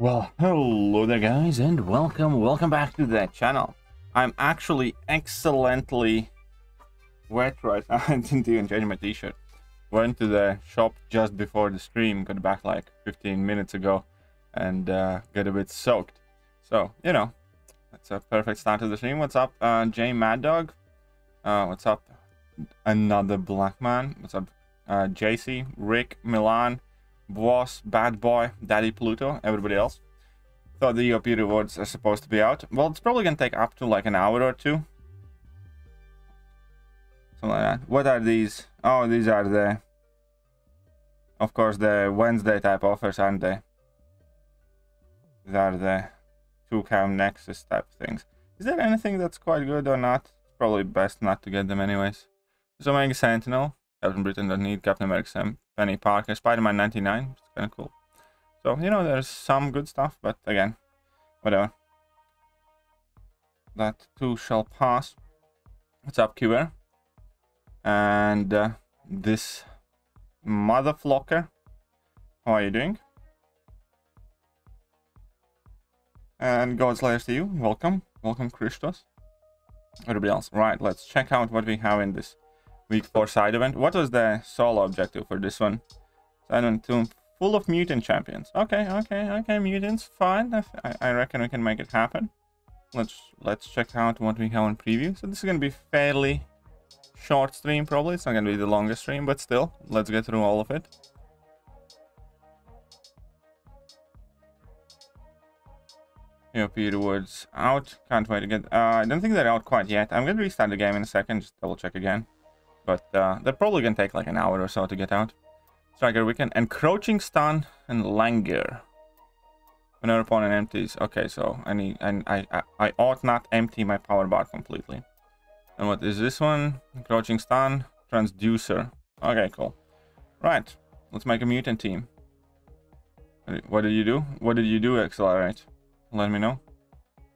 Well, hello there guys and welcome, welcome back to the channel. I'm actually excellently wet right now. I didn't even change my t-shirt. Went to the shop just before the stream, got back like 15 minutes ago and uh, got a bit soaked. So, you know, that's a perfect start to the stream. What's up, uh, Jay Mad Dog? Uh, what's up, another black man? What's up, uh, JC, Rick, Milan, Boss, Bad Boy, Daddy Pluto, everybody else. So the EOP rewards are supposed to be out. Well, it's probably gonna take up to like an hour or two. Something like that. What are these? Oh, these are the... Of course, the Wednesday type offers, aren't they? These are the two cam Nexus type things. Is there anything that's quite good or not? It's probably best not to get them anyways. So Omega Sentinel, Captain Britain don't need Captain America Sam, Peni Parker, Spider-Man 99, it's kind of cool. So, you know, there's some good stuff, but again, whatever. That too shall pass. What's up, QR? And uh, this mother flocker, how are you doing? And Godslayers to you, welcome, welcome Christos. Everybody else, right, let's check out what we have in this week 4 side event. What was the solo objective for this one? Side event tomb full of mutant champions. Okay, okay, okay, mutants, fine. I, I reckon we can make it happen. Let's let's check out what we have on preview. So this is gonna be fairly short stream probably. It's not gonna be the longest stream, but still, let's get through all of it. EOP rewards out. Can't wait to get. Uh, I don't think they're out quite yet. I'm gonna restart the game in a second. Just double check again. But uh, they're probably gonna take like an hour or so to get out. Striker Weekend, Encroaching Stun, and Langear. Whenever opponent empties. Okay, so I need and I, I I ought not empty my power bar completely. And what is this one? Encroaching Stun, Transducer. Okay, cool. Right, let's make a mutant team. What did you do? What did you do, Accelerate? Let me know.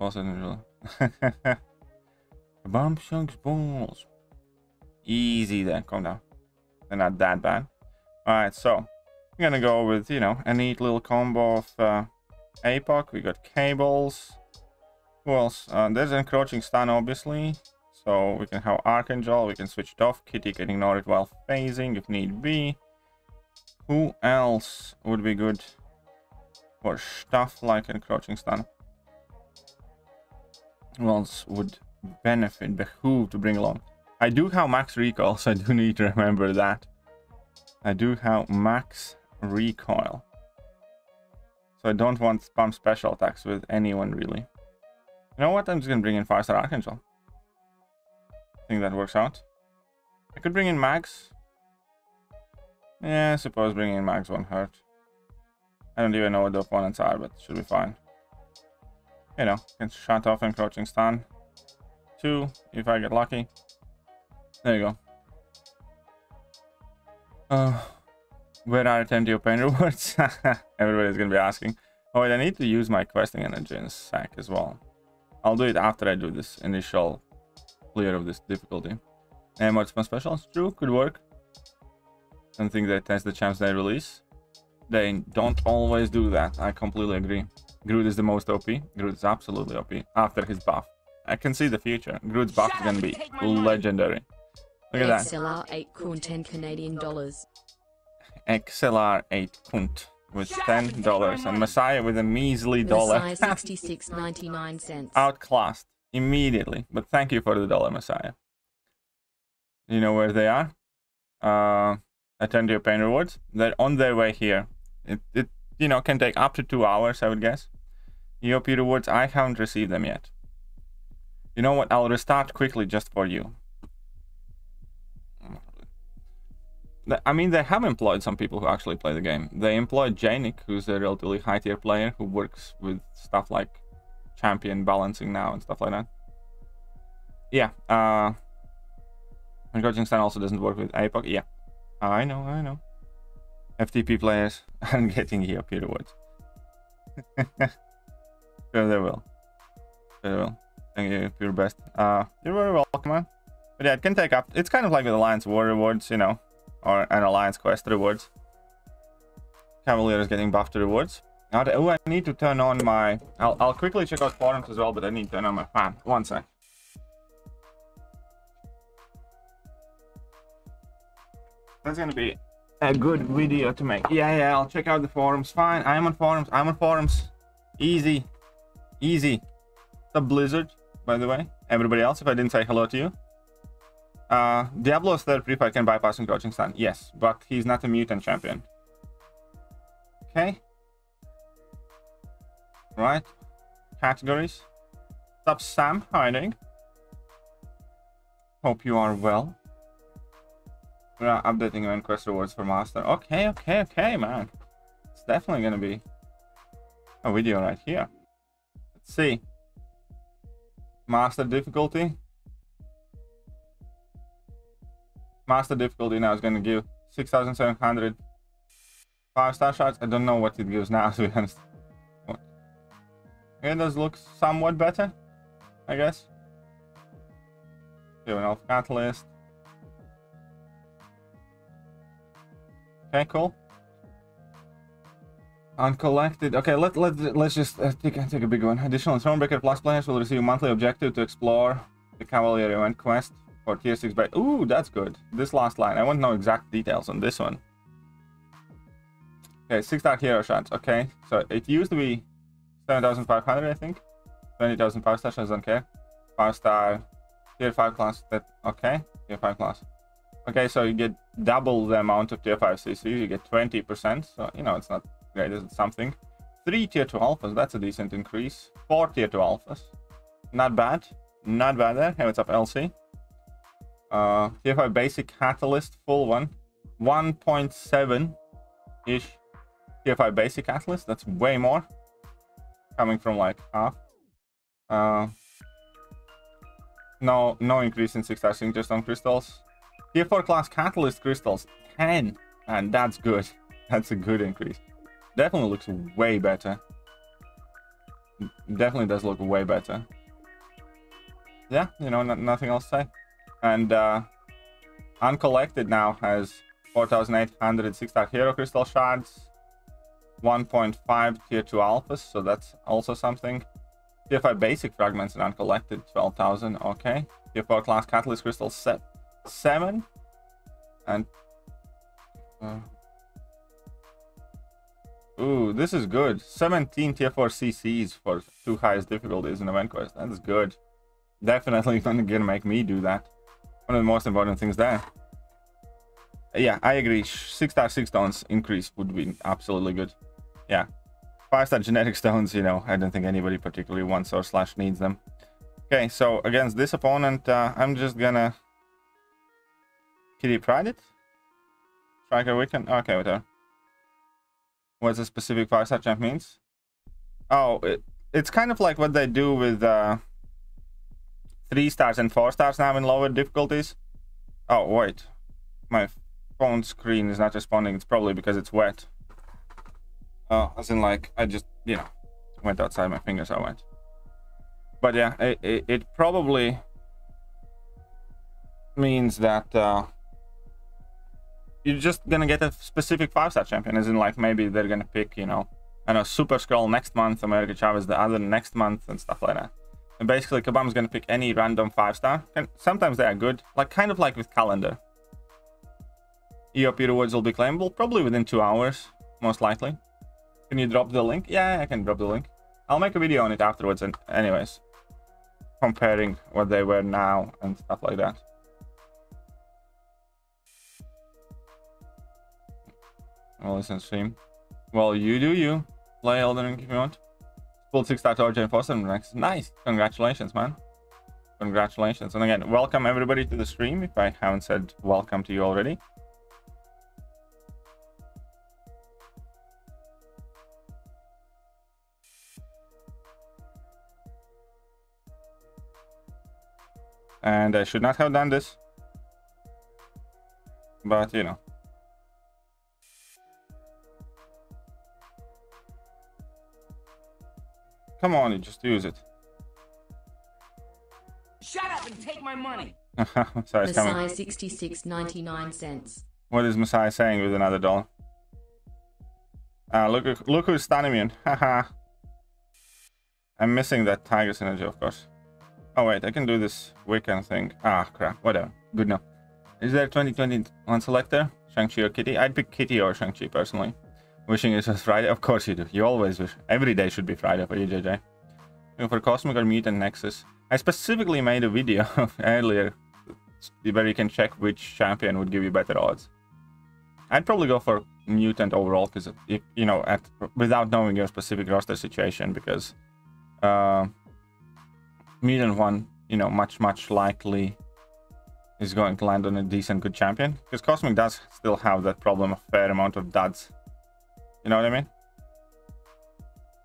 Also, Bomb chunks balls. Easy there, calm down. They're not that bad. Alright, so I'm gonna go with, you know, a neat little combo of uh, APOC. We got cables. Who else? Uh, there's encroaching stun, obviously. So we can have Archangel, we can switch it off. Kitty can ignore it while phasing if need be. Who else would be good for stuff like encroaching stun? Who else would benefit, behoove to bring along? I do have max recoil, so I do need to remember that. I do have max recoil. So I don't want spam special attacks with anyone, really. You know what? I'm just going to bring in 5-star Archangel. I think that works out. I could bring in Mags. Yeah, I suppose bringing in Mags won't hurt. I don't even know what the opponents are, but should be fine. You know, can shut off encroaching stun. Two, if I get lucky. There you go. Uh, where are empty open rewards? Everybody's gonna be asking. Oh wait, I need to use my questing energy in a sec as well. I'll do it after I do this initial clear of this difficulty. And what's my specials? True, could work. Don't think they test the champs they release. They don't always do that. I completely agree. Groot is the most OP. Groot is absolutely OP after his buff. I can see the future. Groot's buff is gonna be legendary. Look at that. XLR 8 khun 10 Canadian dollars. XLR 8 kunt with $10 and Messiah with a measly dollar. Messiah 66.99 cents. Outclassed immediately. But thank you for the dollar, Messiah. You know where they are? Uh, attend your pain rewards. They're on their way here. It, it you know, can take up to two hours, I would guess. EOP rewards, I haven't received them yet. You know what? I'll restart quickly just for you. I mean, they have employed some people who actually play the game. They employed Janik, who's a relatively high tier player who works with stuff like champion balancing now and stuff like that. Yeah, uh, and style also doesn't work with APOC. Yeah, I know, I know. FTP players aren't getting here, Peter Woods. sure they will. Sure they will. Thank you for your best. Uh, you're very welcome, man. But yeah, it can take up. It's kind of like with Alliance War rewards, you know or an alliance quest rewards. Cavalier is getting buffed rewards. Oh, I need to turn on my... I'll, I'll quickly check out forums as well, but I need to turn on my fan. One sec. That's gonna be a good video to make. Yeah, yeah, I'll check out the forums. Fine, I'm on forums. I'm on forums. Easy. Easy. The Blizzard, by the way. Everybody else, if I didn't say hello to you. Uh, Diablo's third free fire can bypass encroaching stun. Yes, but he's not a mutant champion. Okay. Right. Categories. Stop Sam, are? Hope you are well. We're updating event quest rewards for master. Okay, okay, okay, man. It's definitely gonna be a video right here. Let's see. Master difficulty. Master difficulty now is gonna give 6,700 five star shots. I don't know what it gives now, to be honest. It does look somewhat better, I guess. Give an elf catalyst. Okay, cool. Uncollected. Okay, let let let's just uh, take take a big one. Additional Thronebreaker Plus players will receive monthly objective to explore the Cavalier event quest for tier six. But ooh, that's good. This last line, I want to know exact details on this one. Okay, six star hero shots. Okay, so it used to be seven thousand five hundred, I think. Twenty thousand five star shots. Don't care. Five star tier five class. That okay. Tier five class. Okay, so you get double the amount of tier 5 CC, you get 20%, so, you know, it's not great, it's something. 3 tier 2 alphas, that's a decent increase. 4 tier 2 alphas, not bad, not bad there. Hey, what's up, LC? Uh, 5 basic catalyst, full one. 1.7-ish tier 5 basic catalyst, that's way more. Coming from like half. Uh, no, no increase in 6 star just on crystals. Tier 4 class Catalyst crystals, 10. And that's good. That's a good increase. Definitely looks way better. Definitely does look way better. Yeah, you know, nothing else to say. And uh, Uncollected now has 4,800 star hero crystal shards, 1.5 tier 2 alphas, so that's also something. Tier 5 basic fragments and Uncollected, 12,000, okay. Tier 4 class catalyst crystals, set seven. And uh, ooh this is good. 17 tier 4 cc's for two highest difficulties in event quest. That is good. Definitely gonna make me do that one of the most important things there yeah i agree six star six stones increase would be absolutely good yeah five star genetic stones you know i don't think anybody particularly wants or slash needs them okay so against this opponent uh, i'm just gonna Kitty Pryde it? Striker Weekend? Okay, whatever. What the specific 5-star champ means? Oh, it, it's kind of like what they do with uh, 3 stars and 4 stars now in lower difficulties. Oh, wait. My phone screen is not responding. It's probably because it's wet. Oh, as in like, I just, you know, went outside my fingers, I went. But yeah, it, it, it probably means that uh, you're just gonna get a specific five star champion, as in like maybe they're gonna pick, you know, I know Super Skrull next month, America Chavez the other next month, and stuff like that. And basically, Kabam's gonna pick any random five star, and sometimes they are good, like kind of like with Calendar. EOP rewards will be claimable probably within two hours, most likely. Can you drop the link? Yeah, I can drop the link. I'll make a video on it afterwards, and anyways, comparing what they were now and stuff like that. I'll listen stream. Well, you do you. Play Elden Ring if you want. Full six star to RJ Foster next. Nice. Congratulations, man. Congratulations. And again, welcome everybody to the stream if I haven't said welcome to you already. And I should not have done this. But, you know. Come on, you just use it. Shut up and take my money. Sorry, Messiah 66.99 cents. What is Messiah saying with another dollar? Ah, look, look who's stun immune. Haha. I'm missing that tiger energy, of course. Oh wait, I can do this weekend thing. Ah, crap. Whatever. Good enough. Is there 2021 selector? Shang-Chi or Kitty? I'd pick Kitty or Shang-Chi personally. Wishing it was Friday? Of course you do. You always wish. Every day should be Friday for you, JJ. For Cosmic or Mutant Nexus. I specifically made a video earlier where you can check which champion would give you better odds. I'd probably go for Mutant overall, because, you know, at without knowing your specific roster situation, because uh, Mutant one, you know, much, much likely is going to land on a decent good champion. Because Cosmic does still have that problem, a fair amount of duds. You know what I mean?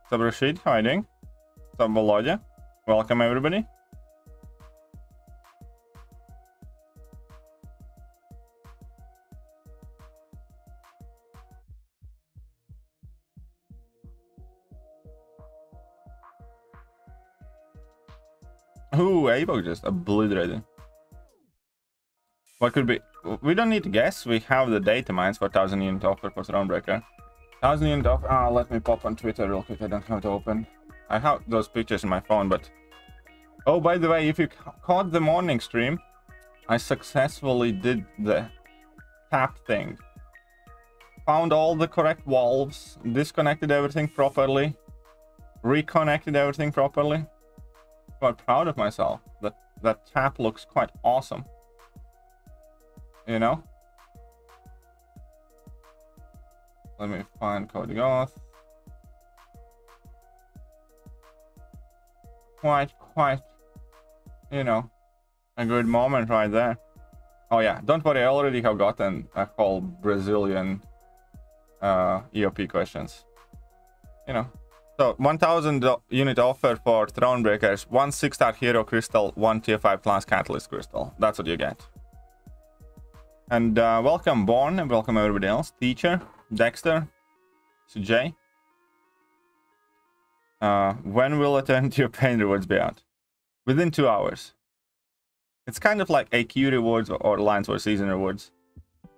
What's Rashid? How are you doing? What's Volodya? Welcome, everybody. Ooh, just obliterated. What could be? We don't need to guess. We have the data mines for 1000 unit offer for Thronebreaker. 1000 unit offer. Ah, let me pop on Twitter real quick. I don't have to open. I have those pictures in my phone, but. Oh, by the way, if you caught the morning stream, I successfully did the tap thing. Found all the correct valves, disconnected everything properly, reconnected everything properly. Quite proud of myself. That that tap looks quite awesome you know? Let me find Cody Goth. Quite, quite, you know, a good moment right there. Oh yeah, don't worry, I already have gotten a whole Brazilian uh, EOP questions. You know, so 1000 unit offer for Thronebreakers, one 6-star hero crystal, one tier 5 class catalyst crystal. That's what you get. And uh, welcome, Born, and welcome everybody else. Teacher, Dexter, Jay. Uh, when will Eternity of Pain rewards be out? Within two hours. It's kind of like AQ rewards or Lines for Season rewards.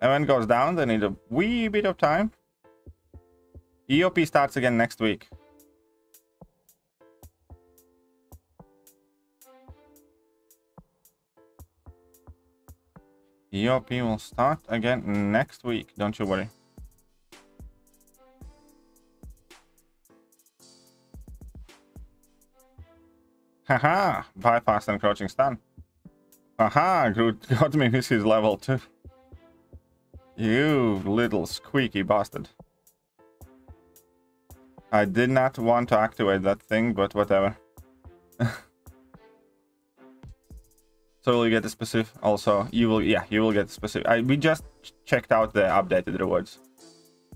And when it goes down, they need a wee bit of time. EOP starts again next week. EOP will start again next week, don't you worry. Haha, bypass encroaching stun. Haha, got me this is level 2. You little squeaky bastard. I did not want to activate that thing, but whatever. So you get the specific. Also, you will. Yeah, you will get specific. I, we just checked out the updated rewards.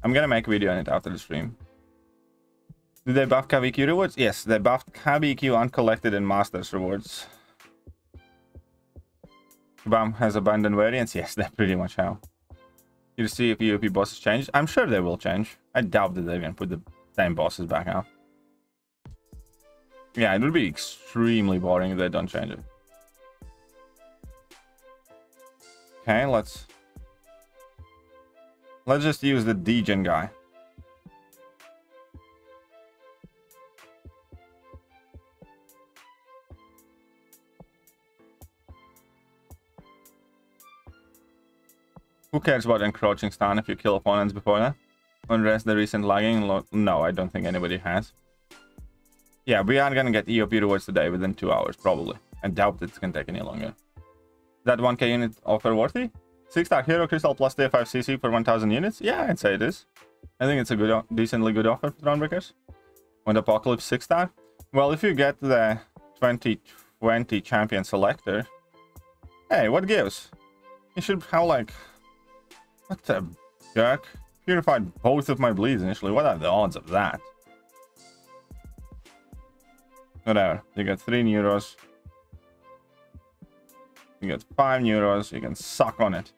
I'm gonna make a video on it after the stream. Did they buff KBQ rewards? Yes, they buffed KBQ uncollected and Masters rewards. Bam has abandoned variants. Yes, they pretty much how. You see if EOP bosses change. I'm sure they will change. I doubt that they're gonna put the same bosses back out. Yeah, it would be extremely boring if they don't change it. Okay, let's... Let's just use the Degen guy. Who cares about encroaching stun if you kill opponents before that? Unrest the recent lagging? No, I don't think anybody has. Yeah, we are gonna get EOP rewards today within two hours, probably. I doubt it's gonna take any longer that 1k unit offer worthy? 6 star hero crystal plus tier 5 CC for 1000 units? Yeah, I'd say it is. I think it's a good, decently good offer for Thronebreakers. When Apocalypse 6 star? Well, if you get the 2020 champion selector, hey, what gives? You should have like, what a jerk. Purified both of my bleeds initially. What are the odds of that? Whatever. You get 3 neuros, you get 5 neuros. You can suck on it.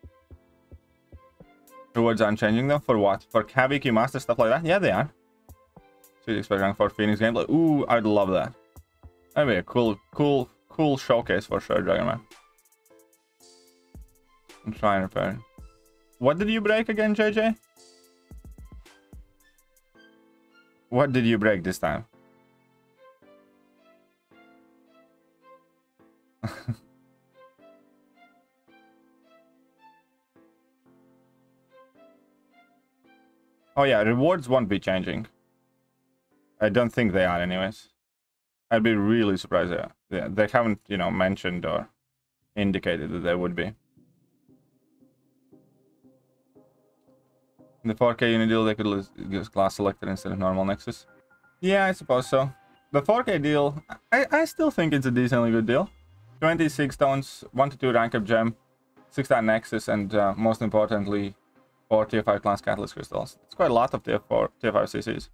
Rewards aren't changing though. For what? For KBQ Master, stuff like that? Yeah, they are. So you expect for Phoenix gameplay. Ooh, I'd love that. That'd be a cool, cool, cool showcase for sure, Dragon Man. I'm trying to repair. What did you break again, JJ? What did you break this time? oh yeah, rewards won't be changing. I don't think they are anyways. I'd be really surprised. Yeah, they haven't, you know, mentioned or indicated that they would be. The 4K unit deal, they could use class selector instead of normal Nexus. Yeah, I suppose so. The 4K deal, I, I still think it's a decently good deal. 26 stones, 1 to 2 rank up gem, 6 star Nexus, and uh, most importantly, 4 tier 5 class catalyst crystals. It's quite a lot of tier 4, tier 5 CCs.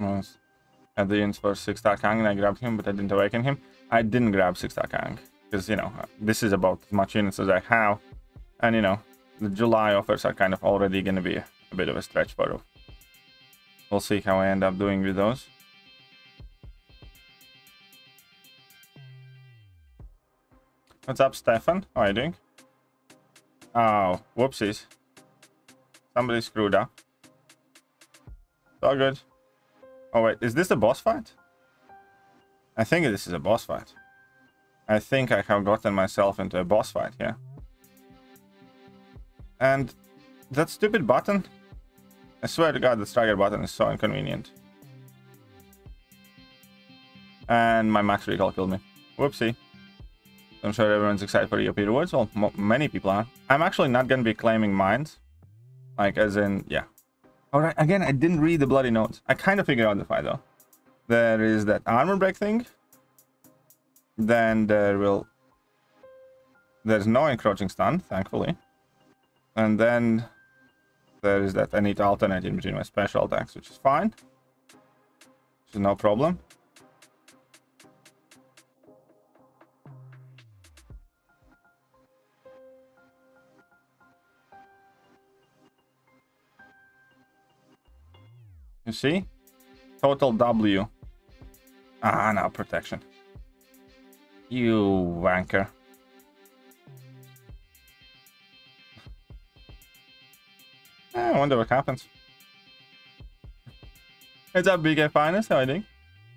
Was at the ins for 6 star Kang and I grabbed him, but I didn't awaken him. I didn't grab 6 star Kang because, you know, this is about as much units as I have. And, you know, the July offers are kind of already going to be a, bit of a stretch for We'll see how I end up doing with those. What's up, Stefan? How are you doing? Oh, whoopsies. Somebody screwed up. It's all good. Oh, wait. Is this a boss fight? I think this is a boss fight. I think I have gotten myself into a boss fight here. And that stupid button I swear to god the striker button is so inconvenient. And my max recoil killed me. Whoopsie. I'm sure everyone's excited for EOP rewards. Well, many people are. I'm actually not going to be claiming mines. Like, as in, yeah. Alright, again, I didn't read the bloody notes. I kind of figured out the fight, though. There is that armor break thing. Then there will... There's no encroaching stun, thankfully. And then there is that I need to alternate in between my special attacks, which is fine. Which is no problem. You see? Total W. Ah, now protection. You wanker. Ah, I wonder what happens. It's up, big Finest. You doing?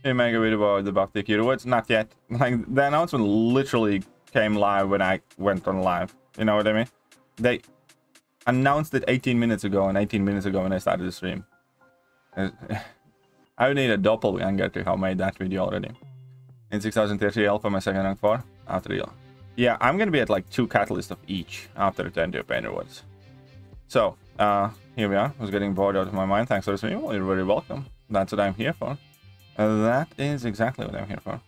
You make video about the buff DQ? Not yet. Like, the announcement literally came live when I went on live. You know what I mean? They announced it 18 minutes ago, and 18 minutes ago when I started the stream. I would need a doppelganger to have made that video already. In 6030 L for my second rank 4 after the Yeah, I'm gonna be at like two catalysts of each after the 10 to pain rewards. So, uh, here we are. I was getting bored out of my mind. Thanks for listening. Well, you're very welcome. That's what I'm here for. Uh, that is exactly what I'm here for.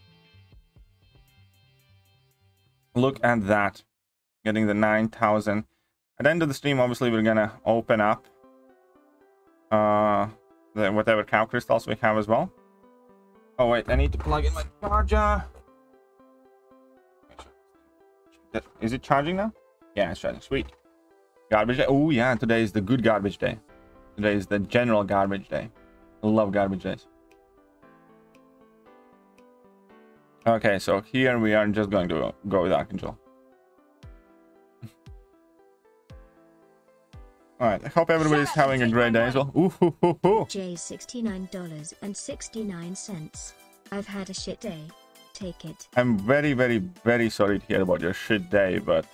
Look at that. Getting the 9,000. At the end of the stream, obviously, we're gonna open up uh, the, whatever cow crystals we have as well. Oh, wait. I need to plug in my charger. Is it charging now? Yeah, it's charging. Sweet. Garbage day. Oh, yeah. Today is the good garbage day. Today is the general garbage day. I love garbage days. Okay, so here we are just going to go with Archangel. Alright, I hope everybody's having a great day as well. Ooh, hoo, hoo, hoo. J $69.69. I've had a shit day. Take it. I'm very, very, very sorry to hear about your shit day, but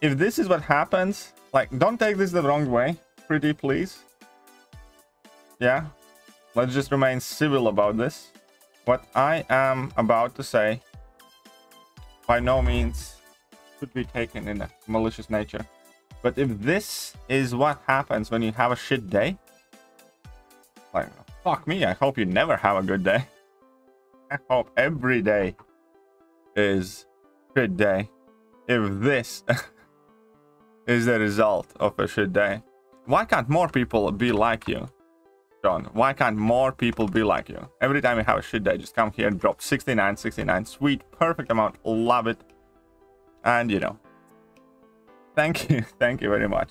if this is what happens, like, don't take this the wrong way, pretty please. Yeah, let's just remain civil about this. What I am about to say, by no means should be taken in a malicious nature. But if this is what happens when you have a shit day, like, fuck me, I hope you never have a good day. I hope every day is good day. If this is the result of a shit day. Why can't more people be like you? John, why can't more people be like you? Every time you have a shit day, just come here, drop 69, 69, sweet, perfect amount, love it. And, you know, thank you, thank you very much.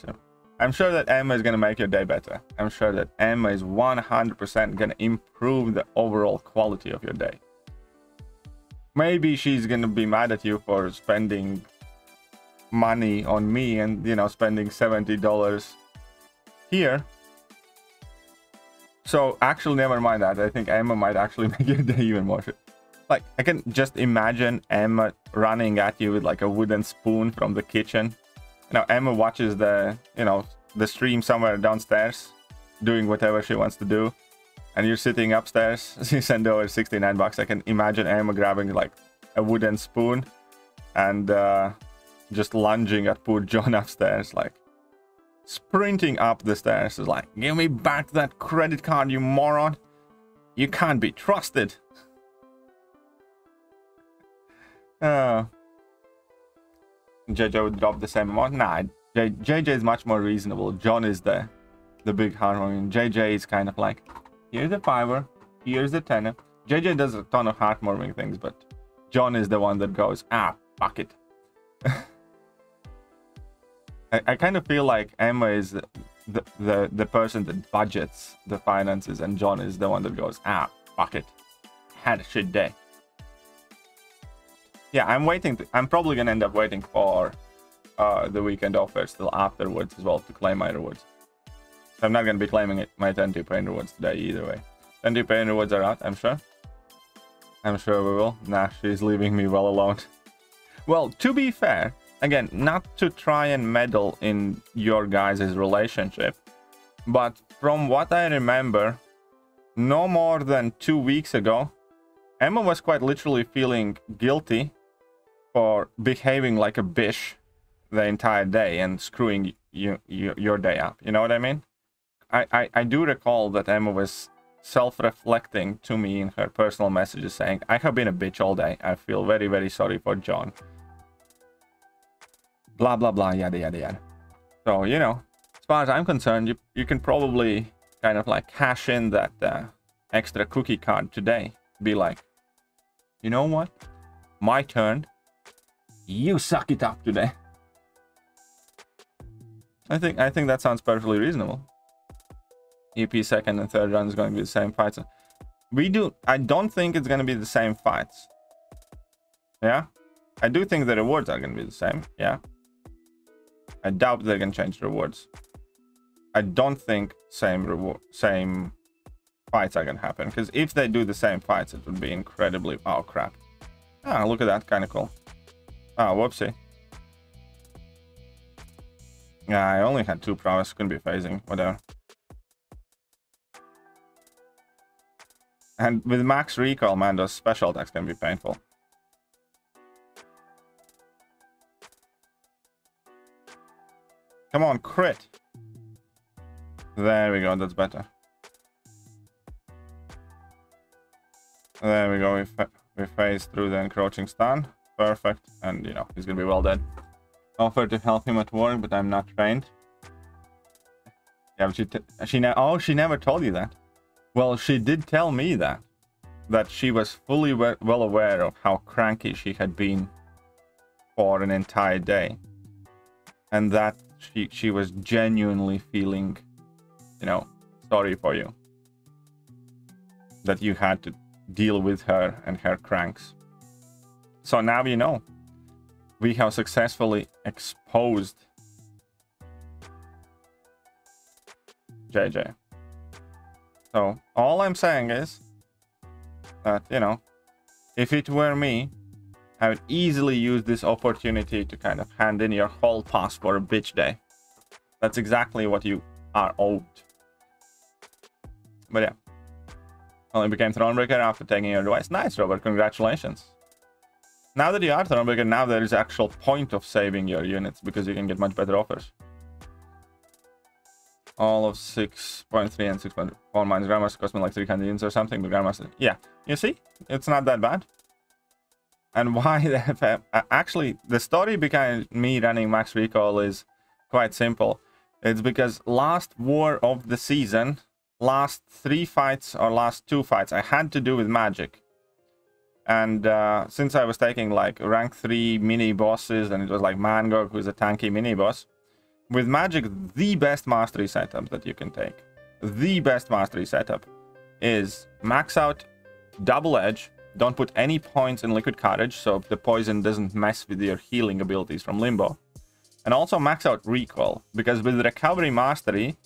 I'm sure that Emma is going to make your day better. I'm sure that Emma is 100% going to improve the overall quality of your day. Maybe she's going to be mad at you for spending money on me and you know spending $70 here so actually never mind that i think emma might actually make your day even more shit. like i can just imagine emma running at you with like a wooden spoon from the kitchen you know emma watches the you know the stream somewhere downstairs doing whatever she wants to do. And you're sitting upstairs you send over 69 bucks. I can imagine emma grabbing like a wooden spoon and uh, just lunging at poor john upstairs like sprinting up the stairs. Is like give me back that credit card you moron. You can't be trusted. Uh jj would drop the same amount. Nah J- jj is much more reasonable. John is the the big heartwarming jj is kind of like here's a fiver here's a tenner jj does a ton of heartwarming things but john is the one that goes ah fuck it. I, I kind of feel like Emma is the, the the person that budgets the finances, and John is the one that goes, ah, fuck it, had a shit day. Yeah, I'm waiting. To, I'm probably gonna end up waiting for uh, the weekend offer still afterwards as well to claim my rewards. I'm not gonna be claiming it, my 10 pain rewards today either way. 10 pain rewards are out, I'm sure. I'm sure we will. Nah, she's leaving me well alone. Well, to be fair, again, not to try and meddle in your guys' relationship, but from what I remember, no more than two weeks ago, Emma was quite literally feeling guilty for behaving like a bitch the entire day and screwing you, you your day up. You know what I mean? I, I, I do recall that Emma was self-reflecting to me in her personal messages saying, I have been a bitch all day. I feel very, very sorry for John blah blah blah yada yada yada so you know as far as i'm concerned you you can probably kind of like cash in that uh, extra cookie card today be like you know what my turn you suck it up today i think i think that sounds perfectly reasonable ep second and third run is going to be the same fights we do i don't think it's going to be the same fights yeah i do think the rewards are going to be the same yeah I doubt they can change rewards. I don't think same reward, same fights are gonna happen. Because if they do the same fights, it would be incredibly. Oh crap! Ah, look at that, kind of cool. Ah, whoopsie. Yeah, I only had two prowess. Couldn't be phasing. Whatever. And with max recoil, man, those special attacks can be painful. Come on, crit. There we go, that's better. There we go, we, we phase through the encroaching stun. Perfect, and you know, he's gonna be well dead. Offered to help him at work, but I'm not trained. Yeah, but she, she now oh, she never told you that. Well, she did tell me that. That she was fully well aware of how cranky she had been for an entire day. And that she she was genuinely feeling you know sorry for you that you had to deal with her and her cranks so now you know we have successfully exposed jj so all i'm saying is that you know if it were me I would easily use this opportunity to kind of hand in your whole pass for a bitch day. That's exactly what you are owed. But yeah. Only became Thronebreaker after taking your advice. Nice, Robert. Congratulations. Now that you are Thronebreaker, now there is actual point of saving your units because you can get much better offers. All of 6.3 and 6.4 minus Grandmaster cost me like 300 units or something, but Grandmaster... Yeah, you see? It's not that bad and why the uh, actually the story behind me running max Recoil is quite simple it's because last war of the season last three fights or last two fights i had to do with Magik and uh, since i was taking like rank 3 mini bosses and it was like mangog who's a tanky mini boss with Magik the best mastery setup that you can take the best mastery setup is max out double edge don't put any points in Liquid Courage, so the poison doesn't mess with your healing abilities from Limbo. And also max out recoil, because with recovery mastery,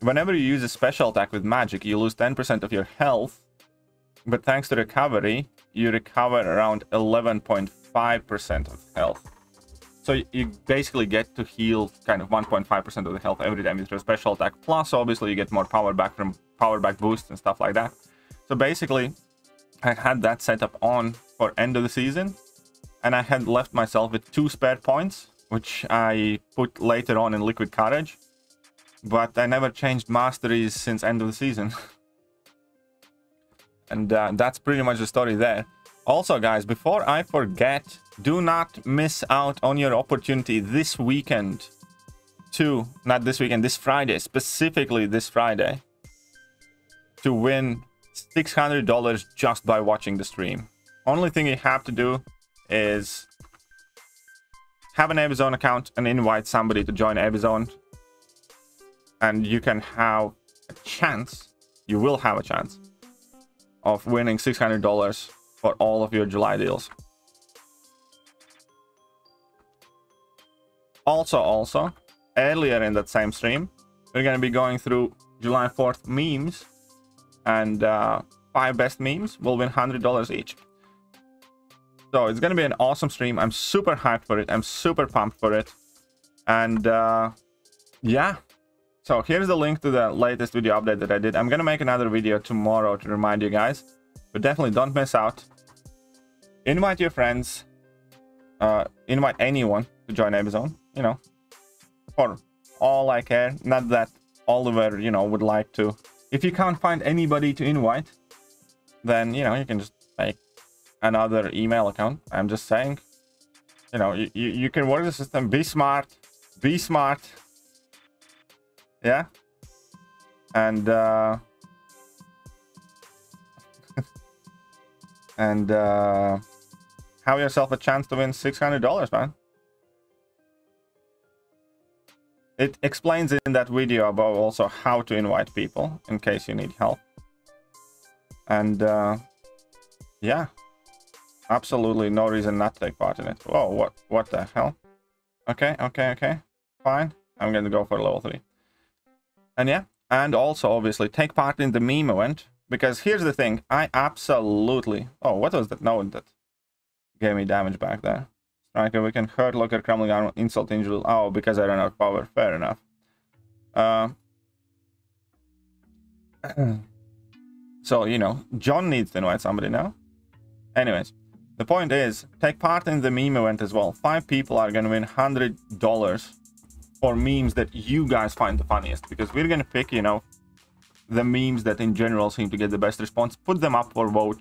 whenever you use a special attack with Magik, you lose 10% of your health. But thanks to recovery, you recover around 11.5% of health. So you basically get to heal kind of 1.5% of the health every time you throw a special attack. Plus, obviously, you get more power back from power back boosts and stuff like that. So basically, I had that setup on for end of the season, and I had left myself with two spare points, which I put later on in Liquid Courage. But I never changed masteries since end of the season. and uh, that's pretty much the story there. Also, guys, before I forget, do not miss out on your opportunity this weekend to, not this weekend, this Friday, specifically this Friday, to win $600 just by watching the stream. Only thing you have to do is have an Evizone account and invite somebody to join Evizone. And you can have a chance, you will have a chance, of winning $600 for all of your July deals. Also, also, earlier in that same stream, we're going to be going through July 4th memes and uh, five best memes will win $100 each. So it's going to be an awesome stream. I'm super hyped for it. I'm super pumped for it. And uh, yeah. So here's the link to the latest video update that I did. I'm to make another video tomorrow to remind you guys. But definitely don't miss out. Invite your friends. Uh, invite anyone to join Evizone You know, for all I care. Not that Oliver, you know, would like to. If you can't find anybody to invite, then, you know, you can just make another email account. I'm just saying, you know, you, you, you can work the system. Be smart. Be smart. Yeah. And, uh, and, uh, have yourself a chance to win $600, man. It explains in that video about also how to invite people in case you need help. And, uh, yeah, absolutely no reason not to take part in it. Oh, what what the hell? Okay, okay, okay. Fine. I'm going to go for level 3. And yeah, and also obviously take part in the meme event. Because here's the thing, I absolutely... Oh, what was that note that gave me damage back there? Striker, we can hurt locker, crumbling armor, insult, injury. Oh, because I ran out of power. Fair enough. Uh, so, you know, John needs to invite somebody now. Anyways, the point is, take part in the meme event as well. Five people are going to win $100 for memes that you guys find the funniest. Because we're to pick, you know, the memes that in general seem to get the best response. Put them up for vote.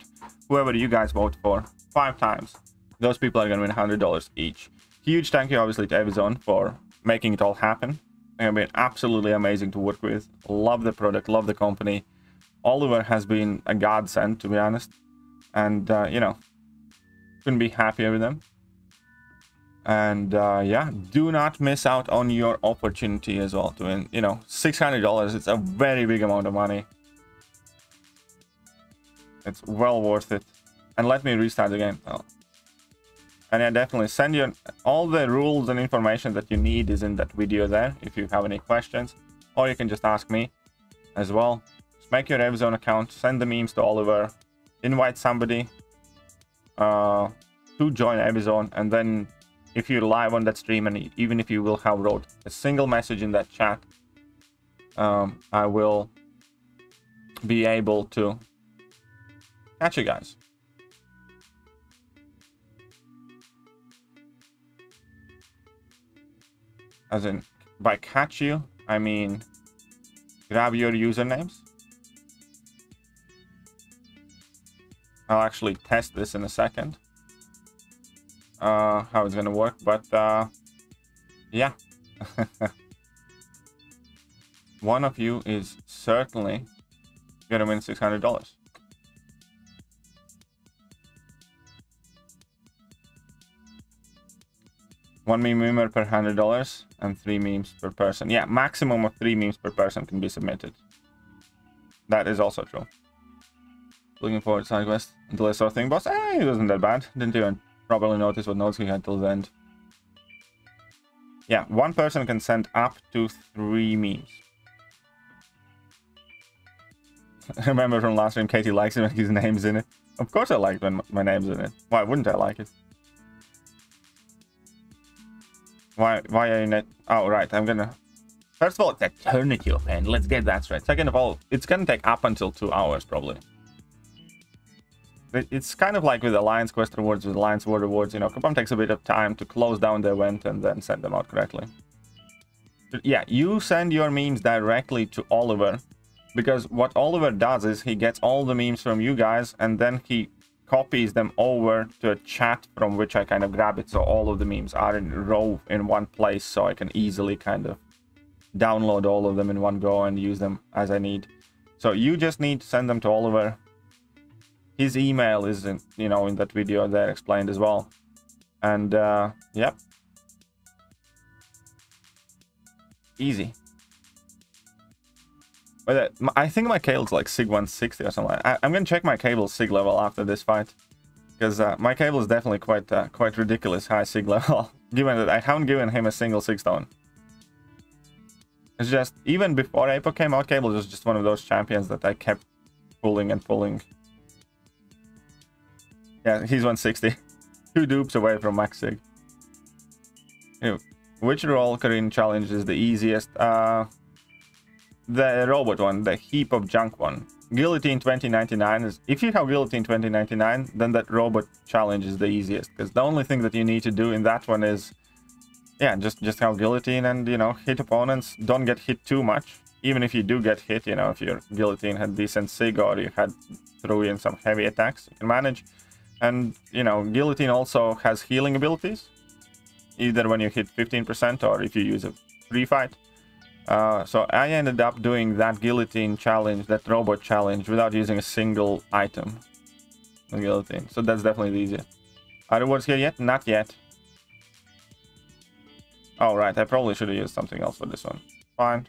Whoever you guys vote for. Five times. Those people are to win $100 each. Huge thank you, obviously, to Evizone for making it all happen. It's been absolutely amazing to work with. Love the product, love the company. Oliver has been a godsend, to be honest. And, uh, you know, couldn't be happier with them. And uh, yeah, do not miss out on your opportunity as well to win. You know, $600, it's a very big amount of money. It's well worth it. And let me restart the game. Oh. And yeah, definitely send you all the rules and information that you need is in that video there if you have any questions. Or you can just ask me as well. Just make your Evizone account, send the memes to Oliver, invite somebody uh, to join Evizone and then if you're live on that stream and even if you will have wrote a single message in that chat, um, I will be able to catch you guys. As in, by catch you, I mean grab your usernames. I'll actually test this in a second. Uh, how it's gonna work, but uh, yeah. One of you is certainly gonna win $600. One meme per hundred dollars and three memes per person. Yeah, maximum of three memes per person can be submitted. That is also true. Looking forward to side quest until I saw thing boss. Eh, it wasn't that bad. Didn't even properly notice what notes he had till the end. yeah, one person can send up to three memes. Remember from last time, KT likes it when his name's in it. Of course I like when my name's in it. Why wouldn't I like it? Why why are you not... Oh, right, I'm gonna... First of all, it's eternity of pain. Let's get that straight. Second of all, it's gonna take up until two hours, probably. It's kind of like with Alliance Quest rewards, with Alliance War rewards, you know, Kabam takes a bit of time to close down the event and then send them out correctly. But yeah, you send your memes directly to Oliver, because what Oliver does is he gets all the memes from you guys and then he copies them over to a chat from which I kind of grab it. So all of the memes are in row in one place so I can easily kind of download all of them in one go and use them as I need. So you just need to send them to Oliver. His email is, in, you know, in that video there explained as well. And, uh, yep. Easy. But uh, I think my cable's like SIG 160 or something. I, am gonna check my cable SIG level after this fight. Because uh, my cable is definitely quite uh, quite ridiculous high SIG level. given that I haven't given him a single SIG stone. It's just, even before Apo came out, Cable was just one of those champions that I kept pulling and pulling. Yeah, he's 160. Two dupes away from max SIG. Anyway, which role Karin challenge is the easiest? Uh, the robot one, the heap of junk one. Guillotine 2099 is if you have Guillotine 2099, then that robot challenge is the easiest because the only thing that you need to do in that one is yeah, just just have Guillotine and you know hit opponents. Don't get hit too much. Even if you do get hit, you know if your Guillotine had decent sig or you had threw in some heavy attacks, you can manage. And you know Guillotine also has healing abilities, either when you hit 15% or if you use a free fight. Uh, so I ended up doing that guillotine challenge, that robot challenge, without using a single item. Guillotine. So that's definitely the easiest. Are rewards here yet? Not yet. Oh, right. I probably should have used something else for this one. Fine.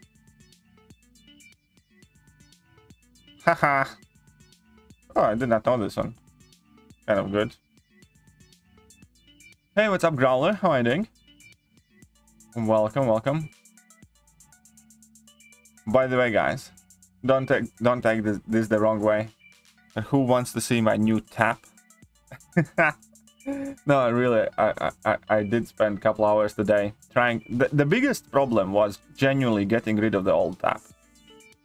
Haha. oh, I did not know this one. Kind of good. Hey, what's up, Growler? How are you doing? Welcome, welcome. By the way, guys, don't take don't take this, this the wrong way. But who wants to see my new tap? no, really, I, I I did spend a couple hours today trying. The, the biggest problem was genuinely getting rid of the old tap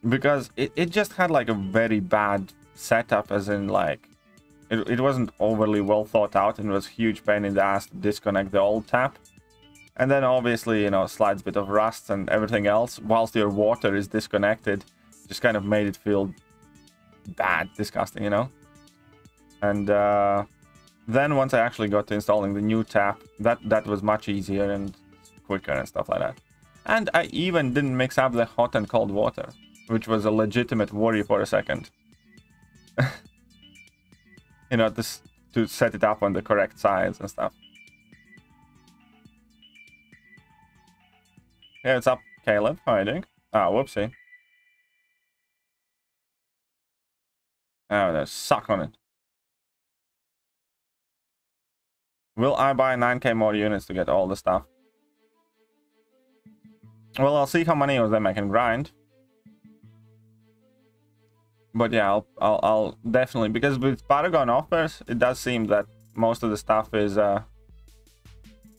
because it, it just had like a very bad setup, as in like it, it wasn't overly well thought out and was huge pain in the ass to disconnect the old tap. And then obviously, you know, slides bit of rust and everything else, whilst your water is disconnected, just kind of made it feel bad, disgusting, you know? And uh, then once I actually got to installing the new tap, that, that was much easier and quicker and stuff like that. And I even didn't mix up the hot and cold water, which was a legitimate worry for a second. you know, this, to set it up on the correct size and stuff. Yeah, it's up, Caleb? Doing? Ah, oh, whoopsie. Oh, there's suck on it. Will I buy 9k more units to get all the stuff? Well, I'll see how many of them I can grind. But yeah, I'll, I'll, I'll definitely, because with Paragon offers, it does seem that most of the stuff is, uh,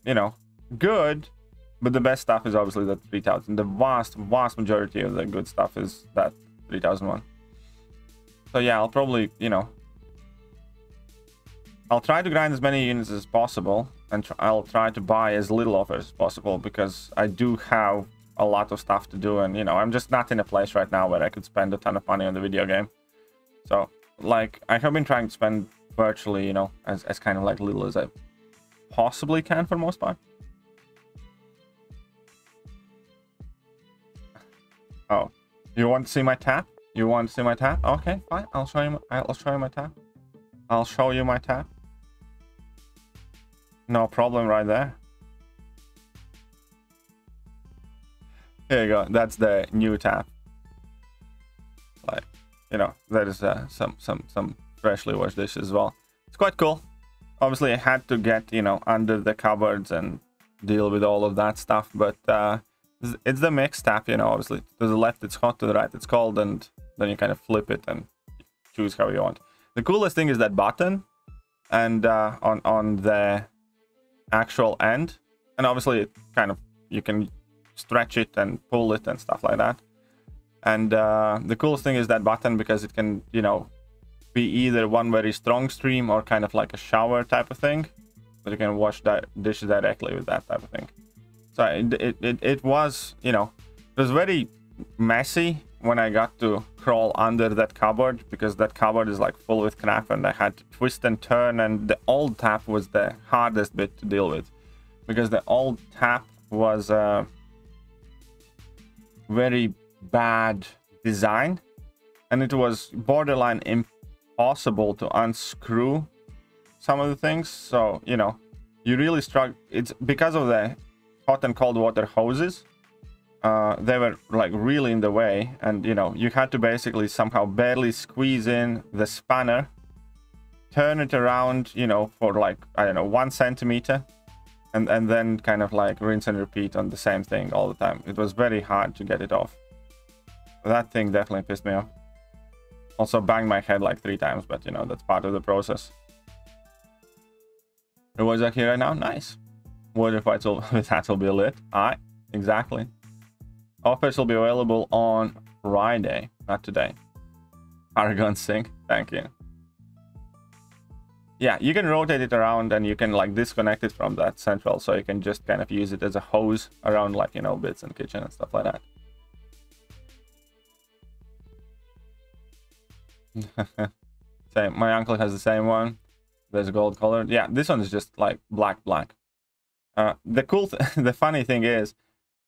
you know, good, but the best stuff is obviously the 3000. The vast, vast majority of the good stuff is that 3001. So yeah, I'll probably, you know, I'll try to grind as many units as possible, and tr I'll try to buy as little offers as possible, because I do have a lot of stuff to do, and, you know, I'm just not in a place right now where I could spend a ton of money on the video game. So, like, I have been trying to spend virtually, you know, as, as kind of like little as I possibly can for most part. Oh, you want to see my tap? You want to see my tap? Okay, fine. I'll show you. I'll show you my tap. I'll show you my tap. No problem, right there. Here you go. That's the new tap. Like, you know, that is uh, some some some freshly washed dish as well. It's quite cool. Obviously, I had to get you know under the cupboards and deal with all of that stuff. But uh, it's- the mix tab, you know. Obviously, to the left it's hot, to the right it's cold, and then you kind of flip it and choose how you want. The coolest thing is that button, and uh, on on the actual end, and obviously it kind of you can stretch it and pull it and stuff like that. And uh, the coolest thing is that button because it can, you know, be either one very strong stream or kind of like a shower type of thing. But you can wash that dishes directly with that type of thing. So it, it, it, it was, you know, it was very messy when I got to crawl under that cupboard because that cupboard is like full with crap and I had to twist and turn and the old tap was the hardest bit to deal with because the old tap was uh, very bad design and it was borderline impossible to unscrew some of the things. So you know you really struggle it's because of the hot and cold water hoses uh, they were like really in the way and you know you had to basically somehow barely squeeze in the spanner turn it around you know for like i don't know one centimeter and and then kind of like rinse and repeat on the same thing all the time. It was very hard to get it off. That thing definitely pissed me off. Also banged my head like three times but you know that's part of the process. Was that here right now? Nice. Water fights will that will be lit? Aye exactly. Offers will be available on friday not today. Aragon sync thank you yeah you can rotate it around and you can like disconnect it from that central so you can just kind of use it as a hose around like you know bits and kitchen and stuff like that. Same my uncle has the same one. There's gold colored yeah this one is just like black black. Uh the cool th the funny thing is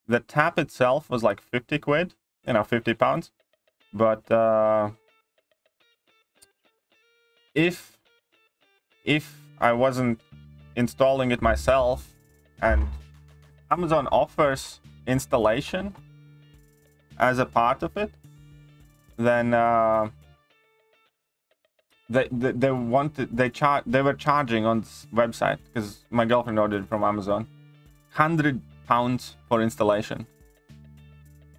the tap itself was like 50 quid you know 50 pounds but uh if if I wasn't installing it myself and Amazon offers installation as a part of it, then uh, they, they they wanted they char they were charging on this website because my girlfriend ordered it from Amazon, hundred pounds for installation.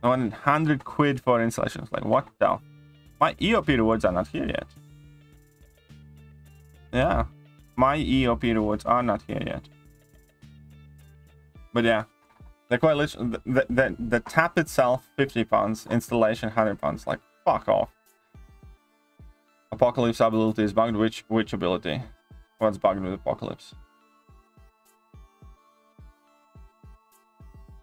Hundred quid for installation. It's like what the? Hell? My EOP rewards are not here yet. Yeah, my EOP rewards are not here yet. But yeah, the coalition, the, the, the, the tap itself, 50 pounds, installation, 100 pounds. Like, fuck off. Apocalypse ability is bugged. Which, which ability? What's bugged with Apocalypse?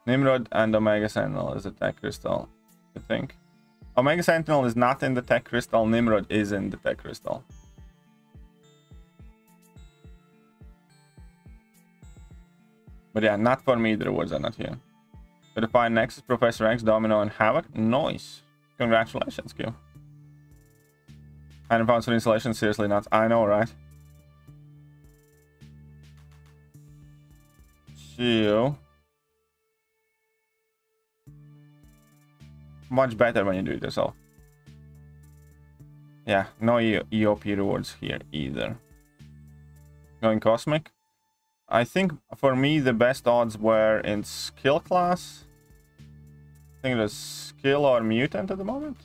Nimrod and Omega Sentinel is a tech crystal, I think. Omega Sentinel is not in the tech crystal. Nimrod is in the tech crystal. But yeah, not for me, the rewards are not here. Certified Nexus, Professor X, Domino, and Havoc. Nice. Congratulations, Q. 100 pounds for installation, seriously not. I know, right? So... Much better when you do it yourself. Yeah, no EOP rewards here either. Going Cosmic? I think for me the best odds were in skill class. I think it was skill or mutant at the moment.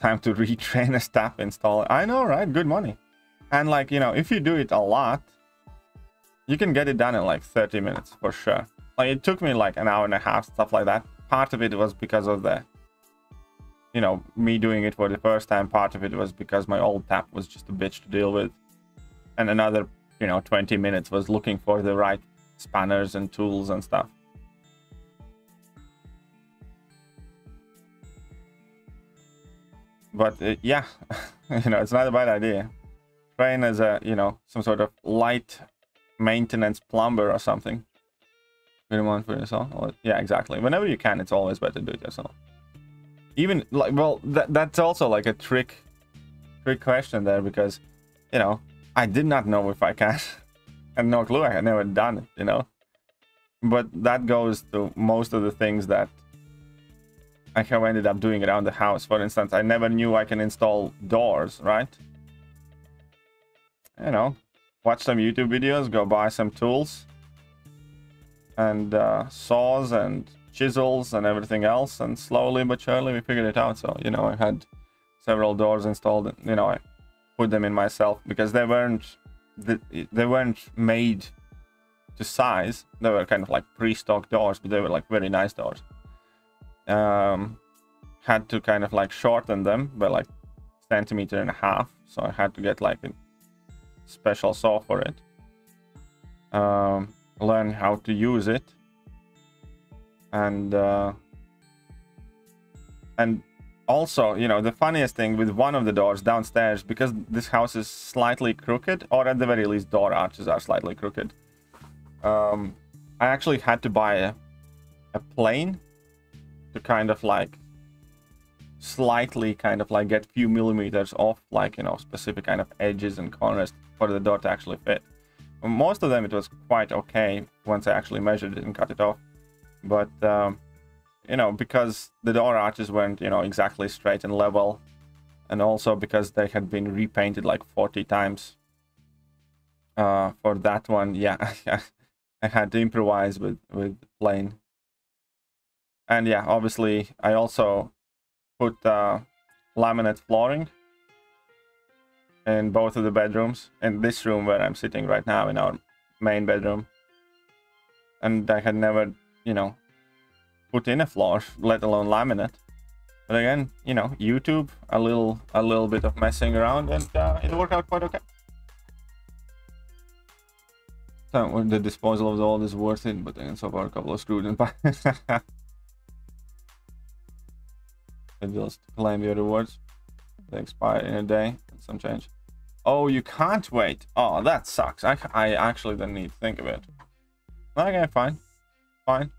Time to retrain a staff installer. I know, right? Good money. And like, you know, if you do it a lot, you can get it done in like 30 minutes for sure. Like it took me like an hour and a half, stuff like that. Part of it was because of the, you know, me doing it for the first time. Part of it was because my old tap was just a bitch to deal with and another you know 20 minutes was looking for the right spanners and tools and stuff. But uh, yeah you know it's not a bad idea. Train as a you know some sort of light maintenance plumber or something. You want for yourself? Yeah exactly. Whenever you can it's always better to do it yourself. Even like well that that's also like a trick trick question there because you know I did not know if I can. and no clue. I had never done it, you know. But that goes to most of the things that I have ended up doing around the house. For instance, I never knew I can install doors, right? You know, watch some YouTube videos, go buy some tools and uh, saws and chisels and everything else. And slowly but surely we figured it out. So, you know, I had several doors installed. You know, I put them in myself because they weren't they weren't made to size. They were kind of like pre-stock doors, but they were like very nice doors. Um, had to kind of like shorten them by like centimeter and a half. So I had to get like a special saw for it. Um, learn how to use it. And uh, and also, you know, the funniest thing with one of the doors downstairs, because this house is slightly crooked, or at the very least door arches are slightly crooked. Um, I actually had to buy a, a plane to kind of like slightly kind of like get a few millimeters off like you know specific kind of edges and corners for the door to actually fit most of them it was quite okay once i actually measured it and cut it off but um, you know because the door arches weren't you know exactly straight and level and also because they had been repainted like 40 times uh, for that one yeah i had to improvise with with plane and yeah obviously i also put uh, laminate flooring in both of the bedrooms. In this room where I'm sitting right now, in our main bedroom. And I had never, you know, put in a floor, let alone laminate. But again, you know, YouTube, a little, a little bit of messing around, and uh, it worked out quite okay. So the disposal of old is worth it, but then so far a couple of screws and and just claim your rewards. They expire in a day. Some change. Oh, you can't wait. Oh, that sucks. I, I actually didn't need to think of it. Okay, fine. Fine.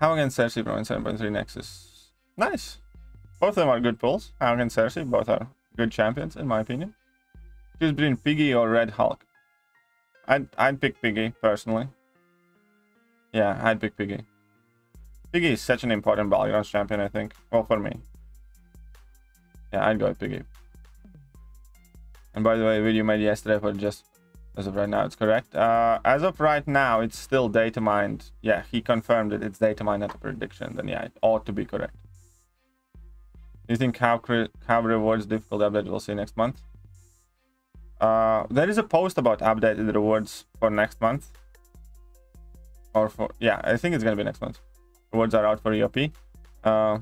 Against Cersei from 7.3 Nexus. Nice. Both of them are good pulls. How against Cersei, both are good champions, in my opinion. Choose between Piggy or Red Hulk. I'd, I'd pick Piggy, personally. Yeah, I'd pick Piggy. Piggy is such an important Battlegrounds champion, I think. Well, for me. Yeah, I'd go with Piggy. And by the way, video made yesterday for just as of right now, it's correct. Uh, as of right now, it's still data mined. Yeah, he confirmed it. It's data mined, not a prediction. Then yeah, it ought to be correct. Do you think how how rewards difficult update we'll see next month? Uh, there is a post about updated rewards for next month. Or for yeah, I think it's gonna be next month. Rewards are out for EOP. Uh,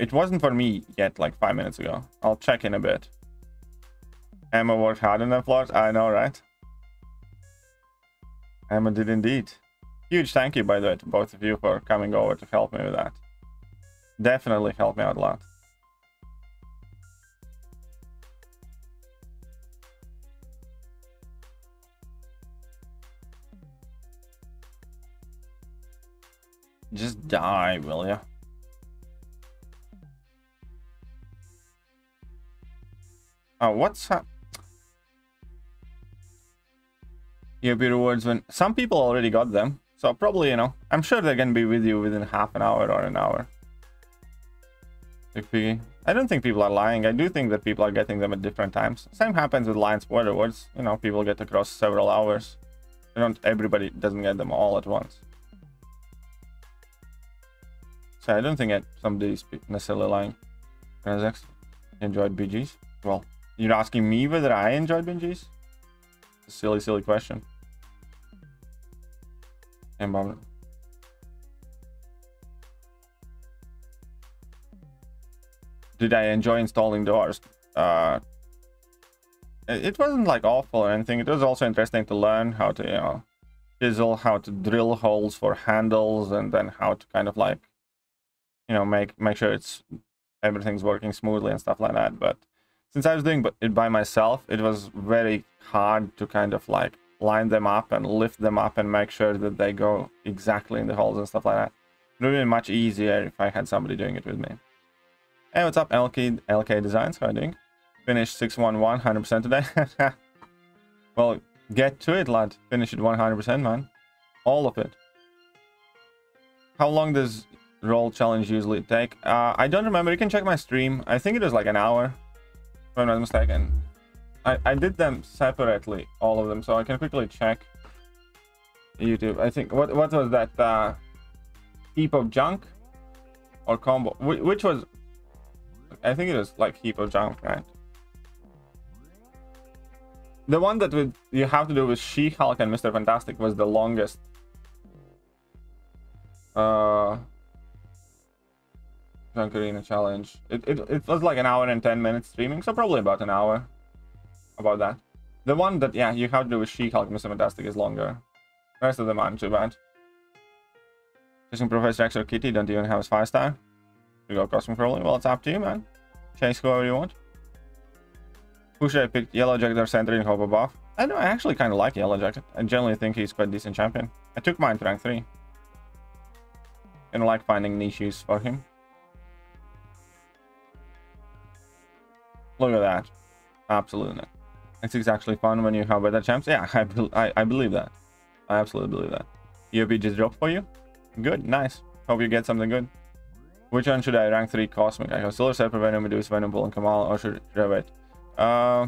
it wasn't for me yet, like five minutes ago. I'll check in a bit. Emma worked hard on that plot. I know, right? Emma did indeed. Huge thank you, by the way, to both of you for coming over to help me with that. Definitely helped me out a lot. Just die, will ya? Oh, what's up? EOP rewards when some people already got them. So probably, you know, I'm sure they're gonna be with you within half an hour or an hour. I don't think people are lying. I do think that people are getting them at different times. Same happens with Lion Sport rewards. You know, people get across several hours. They don't everybody doesn't get them all at once. So I don't think that somebody's necessarily lying. Transx enjoyed BGs. Well, you're asking me whether I enjoyed BGs? Silly, silly question. Bob. Did I enjoy installing doors? Uh, it wasn't like awful or anything. It was also interesting to learn how to, you know, chisel, how to drill holes for handles, and then how to kind of like you know make make sure it's everything's working smoothly and stuff like that but since i was doing it by myself it was very hard to kind of like line them up and lift them up and make sure that they go exactly in the holes and stuff like that. It would have been much easier if i had somebody doing it with me. Hey what's up? Lk lk designs how are you doing? Finished 611 100 percent today. Well get to it lad. Finish it 100 percent man. All of it. How long does roll challenge usually take? Uh, I don't remember. You can check my stream. I think it was like an hour, if I'm not mistaken. I, I did them separately, all of them, so I can quickly check YouTube. I think, what, what was that? Uh, heap of junk? Or combo? Wh which was, I think it was like heap of junk, right? The one that would, you have to do with She-Hulk and Mr. Fantastic was the longest. Uh, Junk Arena challenge. It, it, it was like an hour and 10 minutes streaming, so probably about an hour about that. The one that, yeah, you have to do with She-Hulk Mr. Fantastic is longer. The rest of them aren't too bad. Chasing Professor X or Kitty don't even have a 5 star. You go Cosmic Rolling? Well, it's up to you, man. Chase whoever you want. Who should I pick? Yellow Jacket or Sentry and hope above? I know, I actually kind of like Yellow Jacket. I generally think he's quite decent champion. I took mine to rank 3. And I like finding niches for him. Look at that. Absolutely. It's actually fun when you have better champs. Yeah, I, I, I believe that. I absolutely believe that. EOP just dropped for you? Good, nice. Hope you get something good. Which one should I rank 3 Cosmic? I have Solar Scepter, Venom, Medusa, Venom Pool, and Kamal, or should, I wait? Uh,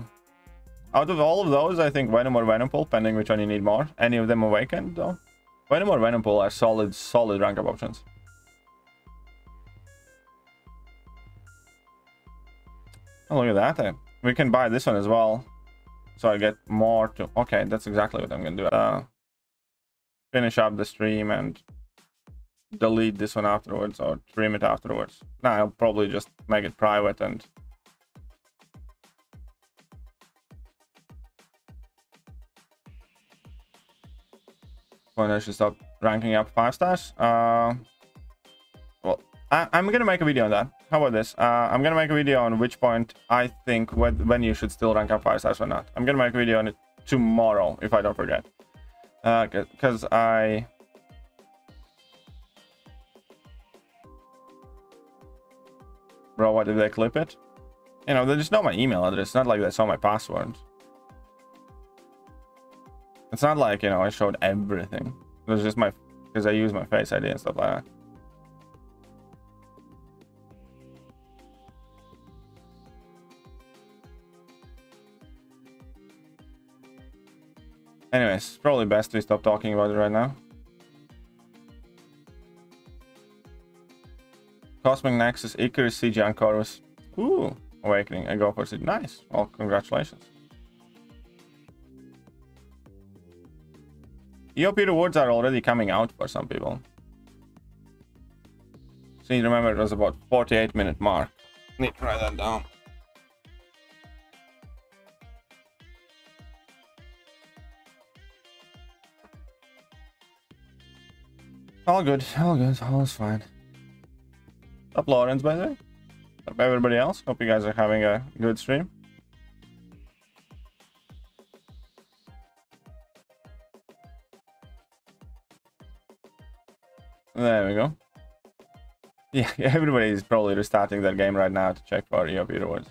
out of all of those, I think Venom or Venom Pool, pending which one you need more. Any of them awakened, though? Venom or Venom Pool are solid, solid rank up options. Oh, look at that. We can buy this one as well. So I get more to... Okay, that's exactly what I'm going to do. Uh, finish up the stream and delete this one afterwards or trim it afterwards. Now I'll probably just make it private and... When I should stop ranking up five stars. Uh, well, I, am gonna make a video on that. How about this? Uh, I'm gonna make a video on which point I think when, when you should still rank up 5 stars or not. I'm gonna make a video on it tomorrow, if I don't forget. Because uh, I... Bro, what, did they clip it? You know, they just know my email address. Not like they saw my password. It's not like, you know, I showed everything. It was just my... Because I use my face ID and stuff like that. Anyways, probably best we stop talking about it right now. Cosmic Nexus, Ikaris, CG, and Corvus. Ooh, Awakening. I go for it. Nice. Well, congratulations. EOP rewards are already coming out for some people. So you remember it was about 48 minute mark. Need to write that down. All good, all good, all is fine. Up Lawrence, by the way. Up everybody else. Hope you guys are having a good stream. There we go. Yeah, everybody is probably restarting that game right now to check for EOP rewards.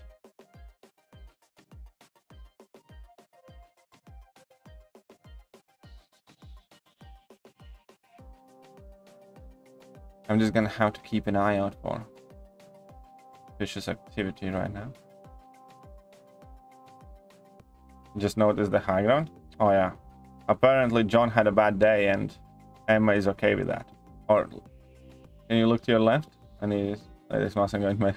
I'm just gonna have to keep an eye out for vicious activity right now. Just notice the high ground. Oh yeah. Apparently John had a bad day and Emma is okay with that. Or can you look to your left? And he's like this mustn't going to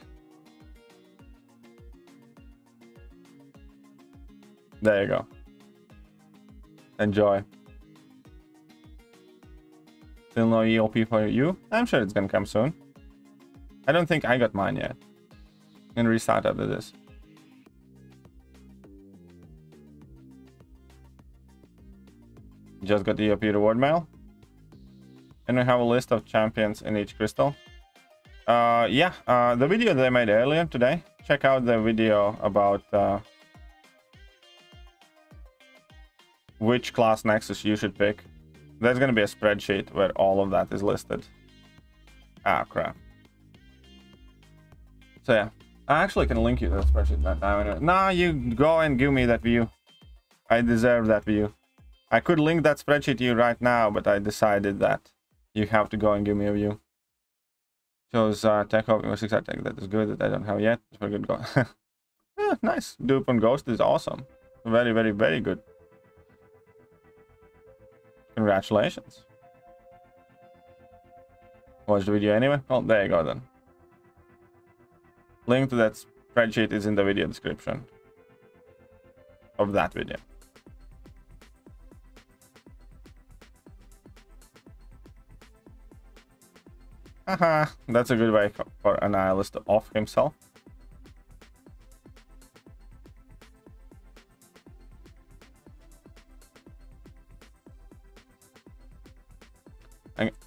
There you go. Enjoy. Still no EOP for you? I'm sure it's gonna come soon. I don't think I got mine yet. Gonna restart after this. Just got the EOP reward mail. And we have a list of champions in each crystal. Uh, yeah, uh, the video that I made earlier today. Check out the video about uh, which class Nexus you should pick. There's going to be a spreadsheet where all of that is listed. Ah, crap. So yeah, I actually can link you to the spreadsheet that time. Nah, you go and give me that view. I deserve that view. I could link that spreadsheet to you right now, but I decided that you have to go and give me a view. Shows uh, tech hoping was exciting. That is good that I don't have yet. It's very good go. yeah, nice. Dupe on Ghost is awesome. Very, very, very good. Congratulations. Watch the video anyway. Oh, there you go then. Link to that spreadsheet is in the video description of that video. Haha, that's a good way for a nihilist to off himself.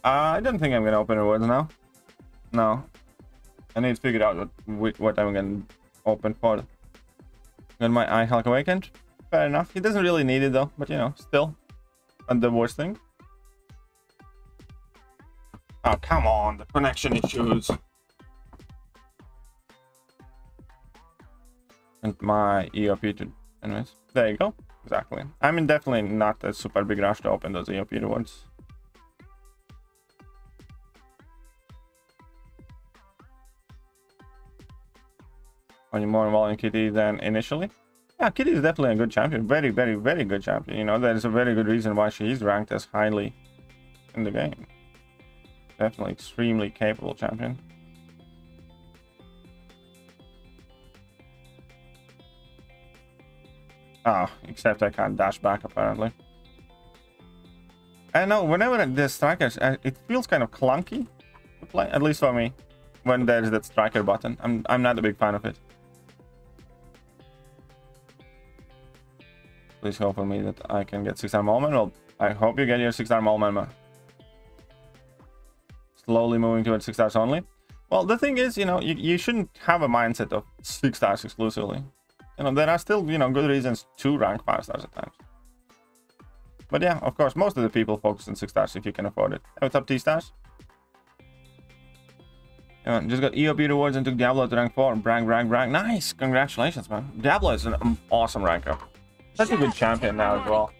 I, I don't think I'm gonna open rewards now. No. I need to figure out what, what I'm gonna open for. Got my I-Hulk awakened. Fair enough. He doesn't really need it though, but you know, still. And the worst thing. Oh, come on, the connection issues. And my EOP to anyways. There you go. Exactly. I mean definitely not a super big rush to open those EOP rewards. Only more involved in Kitty than initially. Yeah, Kitty is definitely a good champion. Very, very, very good champion. You know, there's a very good reason why she is ranked as highly in the game. Definitely extremely capable champion. Ah, oh, except I can't dash back apparently. I know, whenever the strikers, uh, it feels kind of clunky to play, at least for me, when there's that striker button. I'm, I'm not a big fan of it. Please hope for me that I can get 6 arm Well, I hope you get your 6 arm moment. Slowly moving towards 6 stars only. Well, the thing is, you know, you, you shouldn't have a mindset of 6 stars exclusively. You know, there are still, you know, good reasons to rank 5 stars at times. But yeah, of course, most of the people focus on 6 stars if you can afford it. Have top T stars? Yeah, just got EOP rewards and took Diablo to rank 4. Brag, brag, brag. Nice! Congratulations, man. Diablo is an awesome rank up. Such a good champion now as well.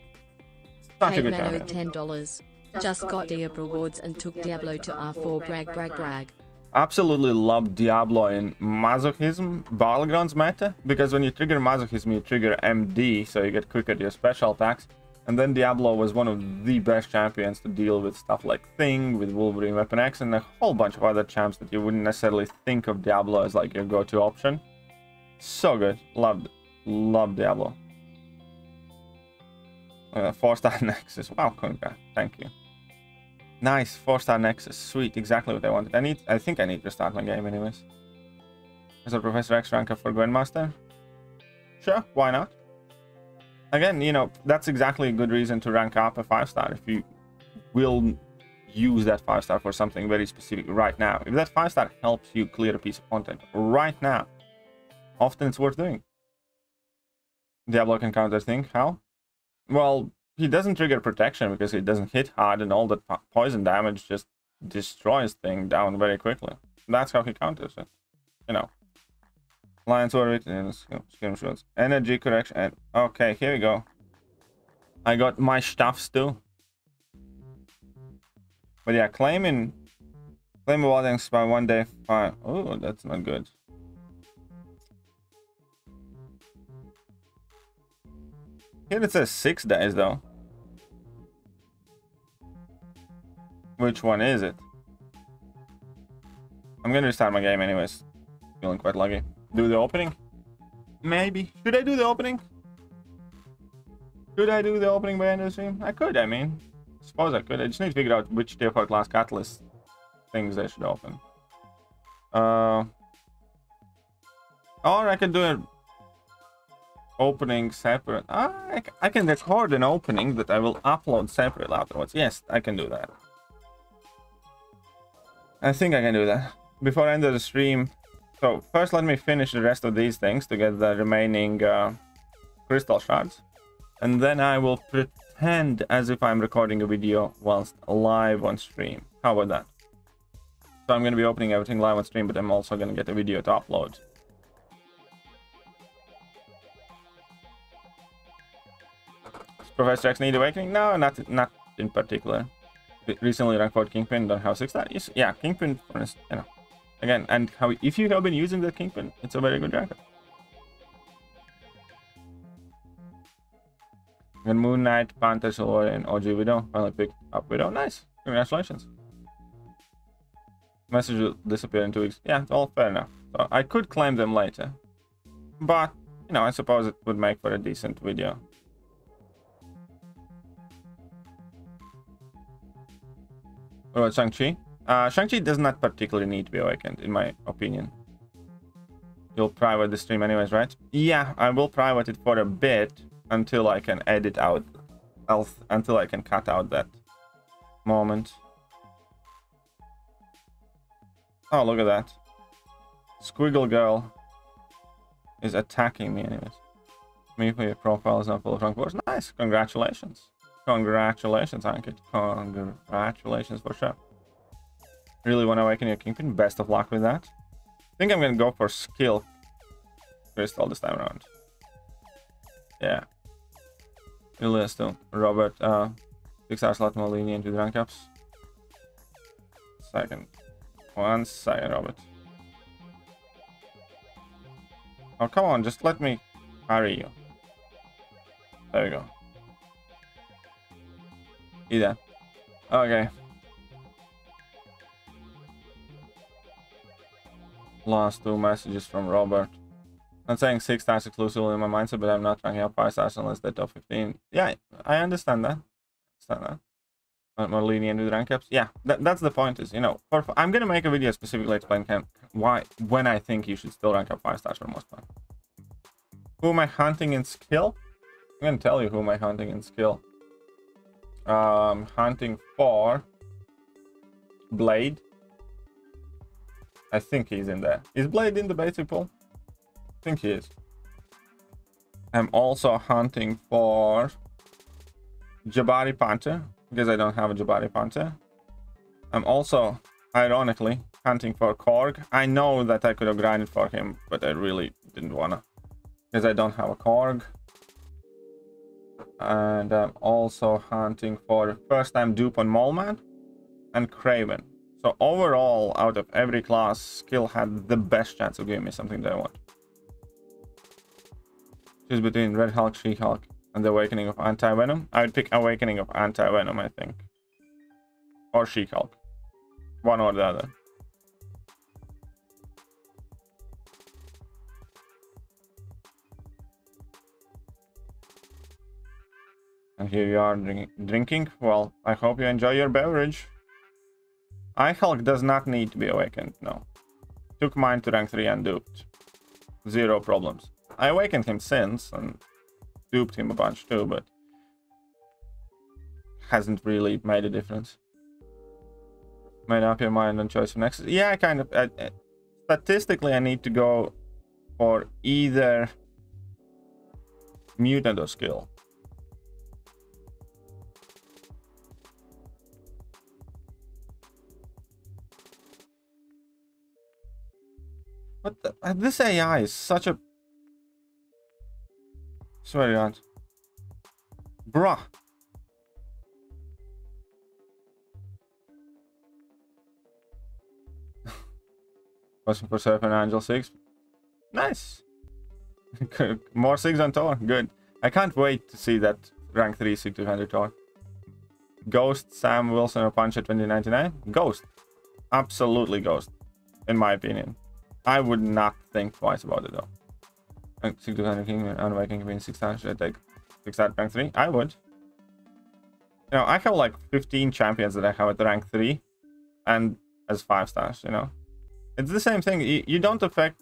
Such a good champion. ten dollars. Just got Diablo rewards and took Diablo to R4 brag brag brag. Absolutely love Diablo in Masochism Battlegrounds meta because when you trigger Masochism you trigger MD so you get quicker to your special attacks. And then Diablo was one of the best champions to deal with stuff like Thing, with Wolverine Weapon X, and a whole bunch of other champs that you wouldn't necessarily think of Diablo as like your go-to option. So good. Loved Love Diablo. Uh, four star Nexus. Wow, congrats. Thank you. Nice, four star Nexus. Sweet, exactly what I wanted. I need. I think I need to start my game, anyways. Is a Professor X ranker for Grandmaster? Sure, why not? Again, you know, that's exactly a good reason to rank up a five star if you will use that five star for something very specific right now. If that five star helps you clear a piece of content right now, often it's worth doing. Diablo can counter thing. How? Well, he doesn't trigger protection because he doesn't hit hard and all that poison damage just destroys thing down very quickly. That's how he counters it. You know. Lion's orbit skin shields. Energy correction. And okay, here we go. I got my stuffs too. But yeah, claiming claim wardings by one day fine. Oh, that's not good. Here it says six days though. Which one is it? I'm gonna restart my game anyways. Feeling quite lucky. Do the opening? Maybe. Should I do the opening? Should I do the opening by end of the stream? I could, I mean. suppose I could. I just need to figure out which TFR last catalyst things I should open. Uh, or I could do it opening separate. I, I can record an opening that I will upload separately afterwards. Yes, I can do that. I think I can do that. Before I end the stream, so first let me finish the rest of these things to get the remaining uh, crystal shards. And then I will pretend as if I'm recording a video whilst live on stream. How about that? So I'm going to be opening everything live on stream, but I'm also going to get a video to upload. Professor X need awakening? No, not not in particular. Recently ranked for Kingpin, don't have six stars. Yeah, Kingpin, you know. Again, and how if you have been using the Kingpin, it's a very good ranker. And Moon Knight, Panther, Silver, and OG Widow. Finally picked up Widow. Nice. Congratulations. Message will disappear in two weeks. Yeah, all fair enough. So I could claim them later. But, you know, I suppose it would make for a decent video. What about Shang-Chi? Uh, Shang-Chi does not particularly need to be awakened, in my opinion. You'll private the stream anyways, right? Yeah, I will private it for a bit until I can edit out, else, until I can cut out that moment. Oh, look at that. Squirrel Girl is attacking me anyways. Me for your profile is not full of drunk words. Nice. Congratulations. Congratulations, Ankit. Congratulations for sure. Really want to awaken your kingpin. Best of luck with that. I think I'm gonna go for skill crystal this time around. Yeah. Really still. Robert, uh, six hours lot more lenient with rank ups. Second. One second, Robert. Oh, come on, just let me carry you. There we go. Either. Okay. Last two messages from Robert. I'm saying six stars exclusively in my mindset, but I'm not ranking up five stars unless they're top 15. Yeah, I understand that. Understand that. More lenient with rank ups. Yeah, that, that's the point. Is you know, for, I'm gonna make a video specifically explain can, why when I think you should still rank up five stars for most part. Who am I hunting in skill? I'm gonna tell you who am I hunting in skill. Um, hunting for Blade. I think he's in there. Is Blade in the basic pool? I think he is. I'm also hunting for Jabari Panther because I don't have a Jabari Panther. I'm also, ironically, hunting for Korg. I know that I could have grinded for him, but I really didn't wanna because I don't have a Korg. And I'm also hunting for first time dupe on Moleman and Kraven. So overall, out of every class, skill had the best chance of giving me something that I want. Choose between Red Hulk, She-Hulk, and the Awakening of Anti-Venom. I would pick Awakening of Anti-Venom, I think. Or She-Hulk. One or the other. And here you are drink drinking. Well, I hope you enjoy your beverage. I-Hulk does not need to be awakened, no. Took mine to rank 3 and duped. Zero problems. I awakened him since and duped him a bunch too, but hasn't really made a difference. Made up your mind on choice of next. Yeah, I kind of. Uh, uh, statistically, I need to go for either mutant or skill. What the? uh, This AI is such a. Swear to God. Bruh. Question for and Angel 6. Nice. More 6 on Tor. Good. I can't wait to see that rank 3 Sig 200 Tor. Ghost, Sam Wilson, or Punisher 2099? Ghost. Absolutely Ghost. In my opinion. I would not think twice about it though. Rank 6 200 King and Viking be 6 times. Should I take 6 at rank 3? I would. You know, I have like 15 champions that I have at rank 3 and as 5 stars, you know. It's the same thing. You, you don't affect.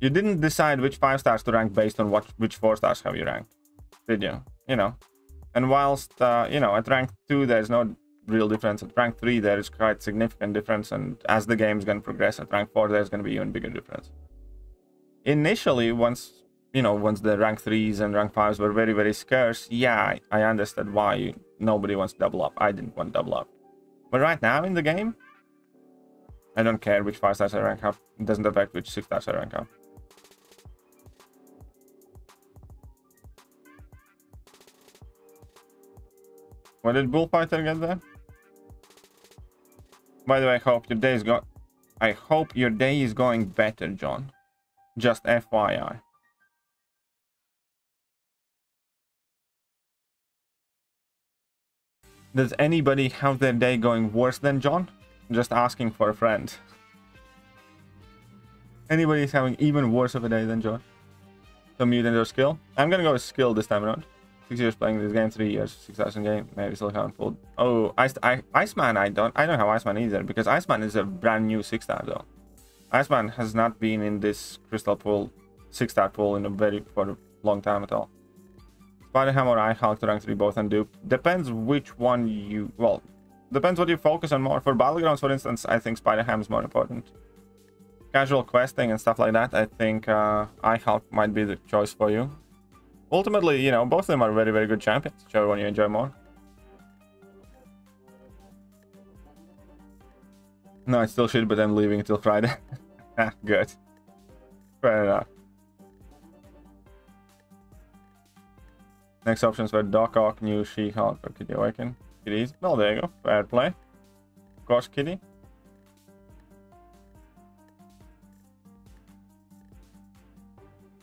You didn't decide which 5 stars to rank based on what which 4 stars have you ranked, did you? You know. And whilst, uh, you know, at rank 2 there's no real difference. At rank 3 there is quite significant difference and as the game is going to progress at rank 4 there's going to be even bigger difference. Initially, once, you know, once the rank 3s and rank 5s were very, very scarce, yeah, I, understood why nobody wants to double up. I didn't want double up. But right now in the game, I don't care which 5 stars I rank up. It doesn't affect which 6 stars I rank up. What did Bullfighter get there? By the way, I hope your day is go I hope your day is going better, John. Just FYI. Does anybody have their day going worse than John? Just asking for a friend. Anybody's having even worse of a day than John. So mutant or skill? I'm gonna go with skill this time around. Six years playing this game, three years, six thousand game, maybe still haven't pulled. Oh, Ice, I, Iceman, I don't, I don't have Iceman either because Iceman is a brand new six star though. Iceman has not been in this crystal pool, six star pool in a very for a long time at all. Spider Hammer, I-Hulk to rank three both and dupe. Depends which one you, well, depends what you focus on more. For battlegrounds, for instance, I think Spider Ham is more important. Casual questing and stuff like that, I think uh, I-Hulk might be the choice for you ultimately, you know, both of them are very, very good champions. Whichever one you enjoy more. No, I still should, but I'm leaving until Friday. Ah, good. Fair enough. Next options were Doc Ock, New She-Hulk, or Kitty Awaken. Kitties. Well, there you go. Fair play. Of course, Kitty.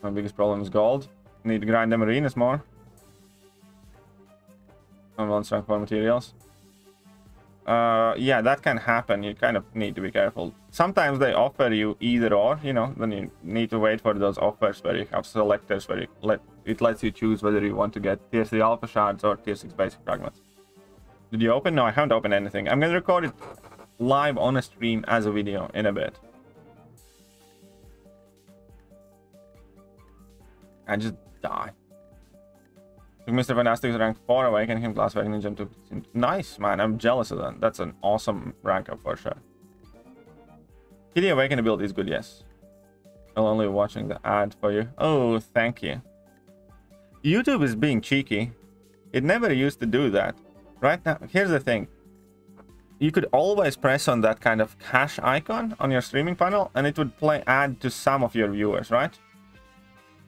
My biggest problem is gold. Need to grind them arenas more. And one for materials. Uh, yeah, that can happen. You kind of need to be careful. Sometimes they offer you either or, you know, then you need to wait for those offers where you have selectors where you let it lets you choose whether you want to get tier 3 alpha shards or tier 6 basic fragments. Did you open? No, I haven't opened anything. I'm gonna record it live on a stream as a video in a bit. I just die. Mr. Fantastic rank 4 awaken him glass jump to nice man. I'm jealous of that. That's an awesome rank up for sure. Kitty awaken ability is good yes. I'm only watching the ad for you. Oh thank you. Youtube is being cheeky. It never used to do that. Right now here's the thing. You could always press on that kind of cache icon on your streaming panel and it would play ad to some of your viewers right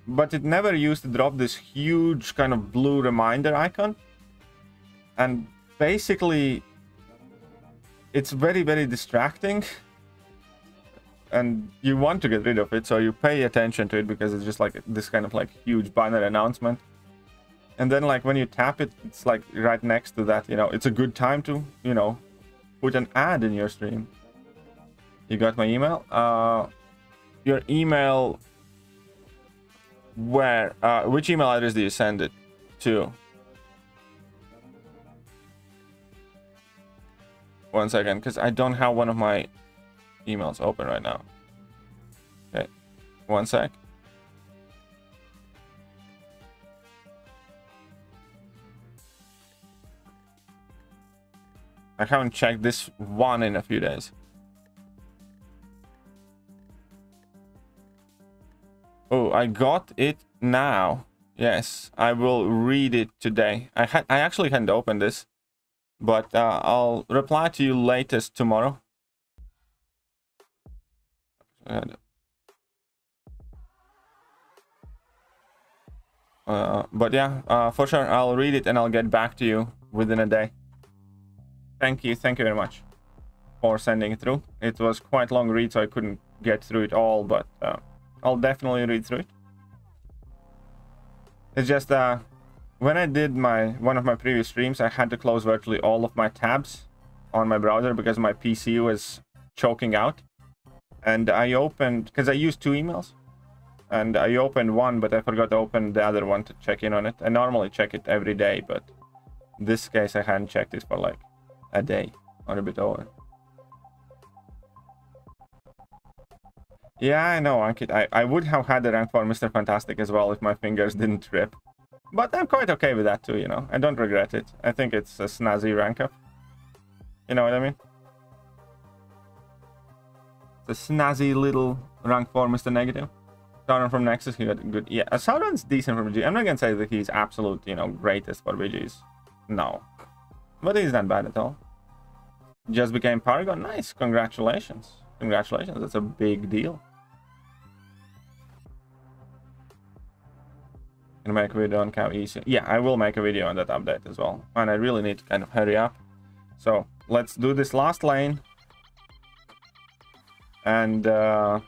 but it never used to drop this huge kind of blue reminder icon. And basically, it's very, very distracting. And you want to get rid of it, so you pay attention to it because it's just like this kind of like huge banner announcement. And then like when you tap it, it's like right next to that, you know, it's a good time to, you know, put an ad in your stream. You got my email? Uh, your email where uh, which email address do you send it to? One second because i don't have one of my emails open right now. Okay one sec. I haven't checked this one in a few days I got it now. Yes, I will read it today. I had I actually hadn't opened this, but uh, I'll reply to you latest tomorrow. Uh, but yeah, uh, for sure, I'll read it and I'll get back to you within a day. Thank you, thank you very much for sending it through. It was quite long read, so I couldn't get through it all, but uh, I'll definitely read through it. It's just uh, when I did my one of my previous streams, I had to close virtually all of my tabs on my browser because my PC was choking out. And I opened, because I used two emails. And I opened one, but I forgot to open the other one to check in on it. I normally check it every day, but this case I hadn't checked it for like a day or a bit over. Yeah, I know, Ankit. I, I would have had the rank for Mr. Fantastic as well if my fingers didn't trip. But I'm quite okay with that too, you know. I don't regret it. I think it's a snazzy rank up. You know what I mean? It's a snazzy little rank for Mr. Negative. Sauron from Nexus, he got good. Yeah, Sauron's decent from VG. I'm not gonna say that he's absolute, you know, greatest for VGs. No. But he's not bad at all. Just became Paragon. Nice. Congratulations. Congratulations. That's a big deal. Make a video on Cow Easy. Yeah, I will make a video on that update as well. And I really need to kind of hurry up. So let's do this last lane. And uh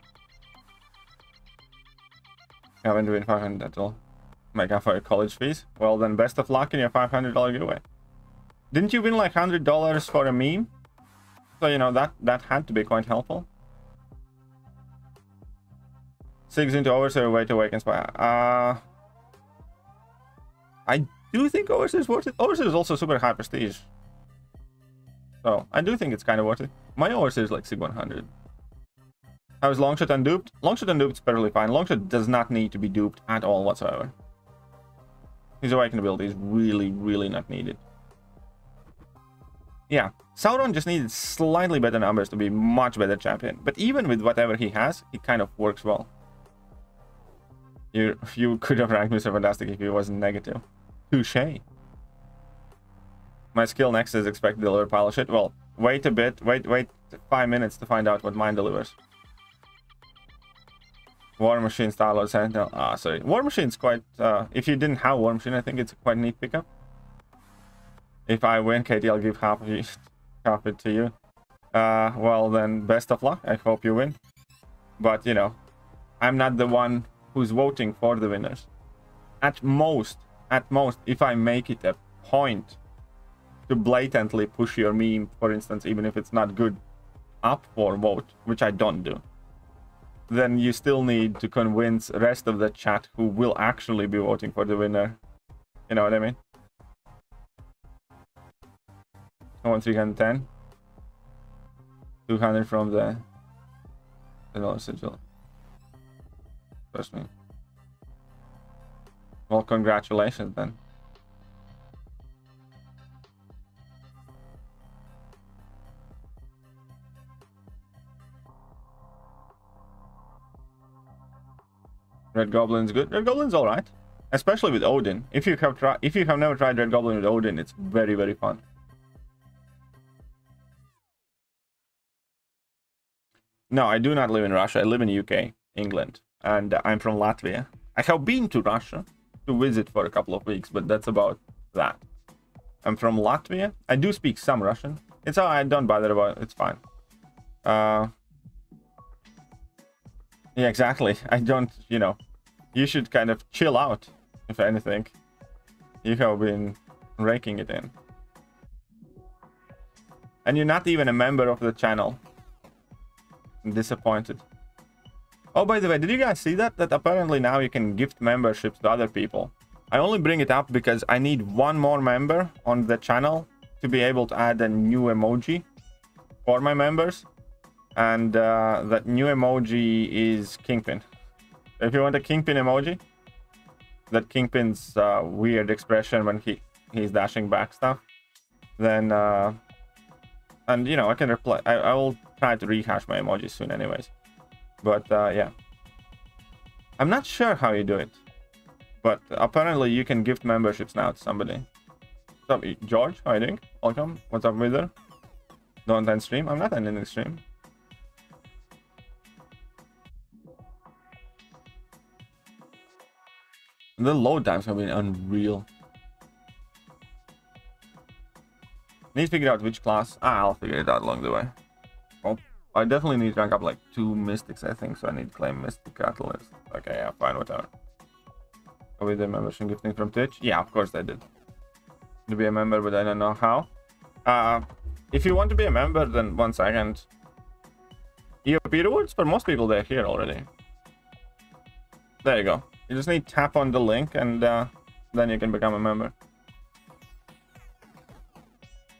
haven't doing 500 at all. make up for your college fees. Well then best of luck in your $500 giveaway. Didn't you win like hundred dollars for a meme? So you know that that had to be quite helpful. Six into Overseer, way to spy. Uh, I do think Overseer is worth it. Overseer is also super high prestige. So I do think it's kind of worth it. My Overseer is like Sig 100. How is Longshot unduped? Longshot unduped is perfectly fine. Longshot does not need to be duped at all whatsoever. His awakened ability is really, really not needed. Yeah, Sauron just needed slightly better numbers to be much better champion. But even with whatever he has, it kind of works well. You, you could have ranked Mr. Fantastic if he wasn't negative. Touche. My skill next is expect to deliver pile of shit. Well, wait a bit. Wait, wait five minutes to find out what mine delivers. War Machine of Sentinel. Ah, sorry. War Machine's quite... Uh, if you didn't have War Machine, I think it's a quite neat pickup. If I win, Katie, I'll give half of you, half it to you. Uh, well, then, best of luck. I hope you win. But, you know, I'm not the one who's voting for the winners. At most, at most, if I make it a point to blatantly push your meme, for instance, even if it's not good, up for vote, which I don't do, then you still need to convince rest of the chat who will actually be voting for the winner. You know what I mean? Want 310. 200 from the... The sigil. Trust me. Well, congratulations then. Red Goblin's good. Red Goblin's all right, especially with Odin. If you have tried, if you have never tried Red Goblin with Odin, it's very very fun. No, I do not live in Russia. I live in UK, England, and I'm from Latvia. I have been to Russia to visit for a couple of weeks, but that's about that. I'm from Latvia. I do speak some Russian. It's all I Don't bother about it. It's fine. Uh, yeah, exactly. I don't, you know, you should kind of chill out, if anything. You have been raking it in. And you're not even a member of the channel. I'm disappointed. Oh, by the way, did you guys see that? That apparently now you can gift memberships to other people. I only bring it up because I need one more member on the channel to be able to add a new emoji for my members. And uh, that new emoji is Kingpin. If you want a Kingpin emoji, that Kingpin's uh, weird expression when he he's dashing back stuff, then uh, and you know I can reply. I, I will try to rehash my emojis soon, anyways. But uh, yeah, I'm not sure how you do it, but apparently you can gift memberships now to somebody. What's up, George? How you doing? Welcome. What's up, Wither? Don't end stream. I'm not ending the stream. The load times have been unreal. Need to figure out which class. Ah, I'll figure it out along the way. Oh, I definitely need to rank up like two mystics, I think, so I need to claim Mystic Catalyst. Okay, yeah, fine, whatever. With the membership gifting from Twitch? Yeah, of course I did. To be a member, but I don't know how. Uh, if you want to be a member, then one second. EOP rewards? For most people, they're here already. There you go. You just need tap on the link and uh, then you can become a member.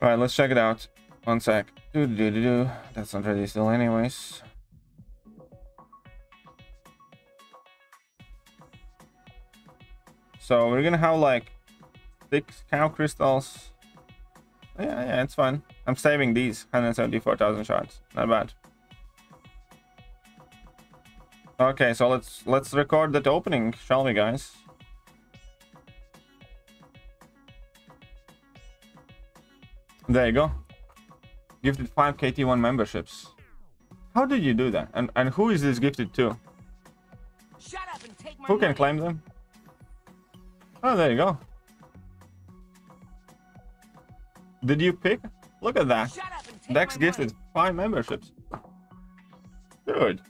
Alright, let's check it out. One sec. Doo -doo -doo That's not ready still anyways. So we're gonna have like six Cav crystals. Yeah, yeah, it's fine. I'm saving these 174,000 shards. Not bad. Okay, so let's let's record that opening, shall we, guys? There you go. Gifted five KT1 memberships. How did you do that? And and who is this gifted to? who can claim them? Oh, there you go. Did you pick? Look at that. Dex gifted five memberships. Good.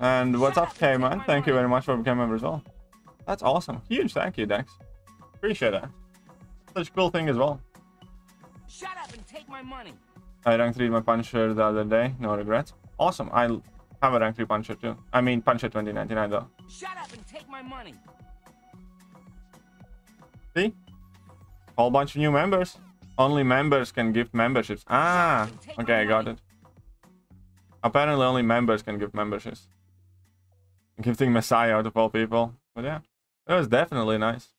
And what's up, K-Man? Thank you very much for becoming a member as well. That's awesome. Huge thank you, Dex. Appreciate that. Such a cool thing as well. Shut up and take my money. I rank 3 my puncher the other day. No regrets. Awesome. I have a rank 3 puncher too. I mean Punisher 2099 though. Shut up and take my money. See? Whole bunch of new members. Only members can gift memberships. Ah, okay, I got it. Apparently only members can give memberships. Gifting Messiah out of all people. But yeah, that was definitely nice.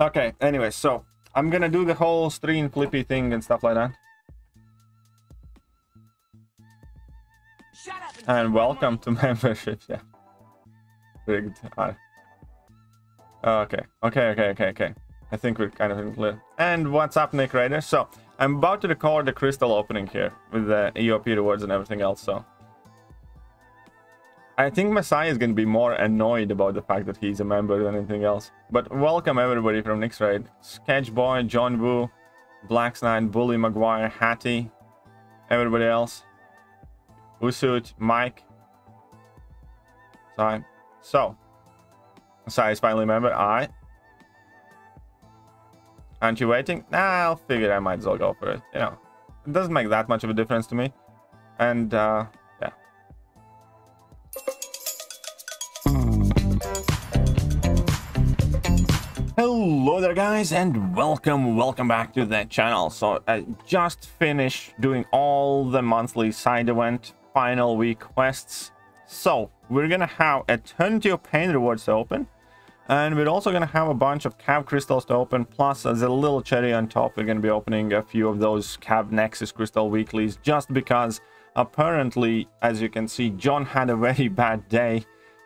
Okay, anyway, so I'm gonna do the whole stream flippy thing and stuff like that. And, welcome to membership, yeah. Rigged. Uh, okay, okay, okay, okay, okay. I think we're kind of in clear. And what's up, Nick Raider? So, I'm about to record the crystal opening here with the EOP rewards and everything else, so. I think Messiah is going to be more annoyed about the fact that he's a member than anything else. But welcome everybody from Raid. Sketchboy, John Woo, Black Knight, Bully Maguire, Hattie, everybody else. Usut, Mike. Sorry. So, Messiah is finally a member. I. Aren't you waiting? Nah, I'll figure I might as well go for it. You know, it doesn't make that much of a difference to me. And, uh, Hello there guys and welcome, welcome back to the channel. So I just finished doing all the monthly side event final week quests. So we're gonna have Eternity of Pain rewards to open. And we're also gonna have a bunch of Cav crystals to open. Plus as a little cherry on top, we're gonna be opening a few of those Cav Nexus crystal weeklies just because apparently, as you can see, John had a very bad day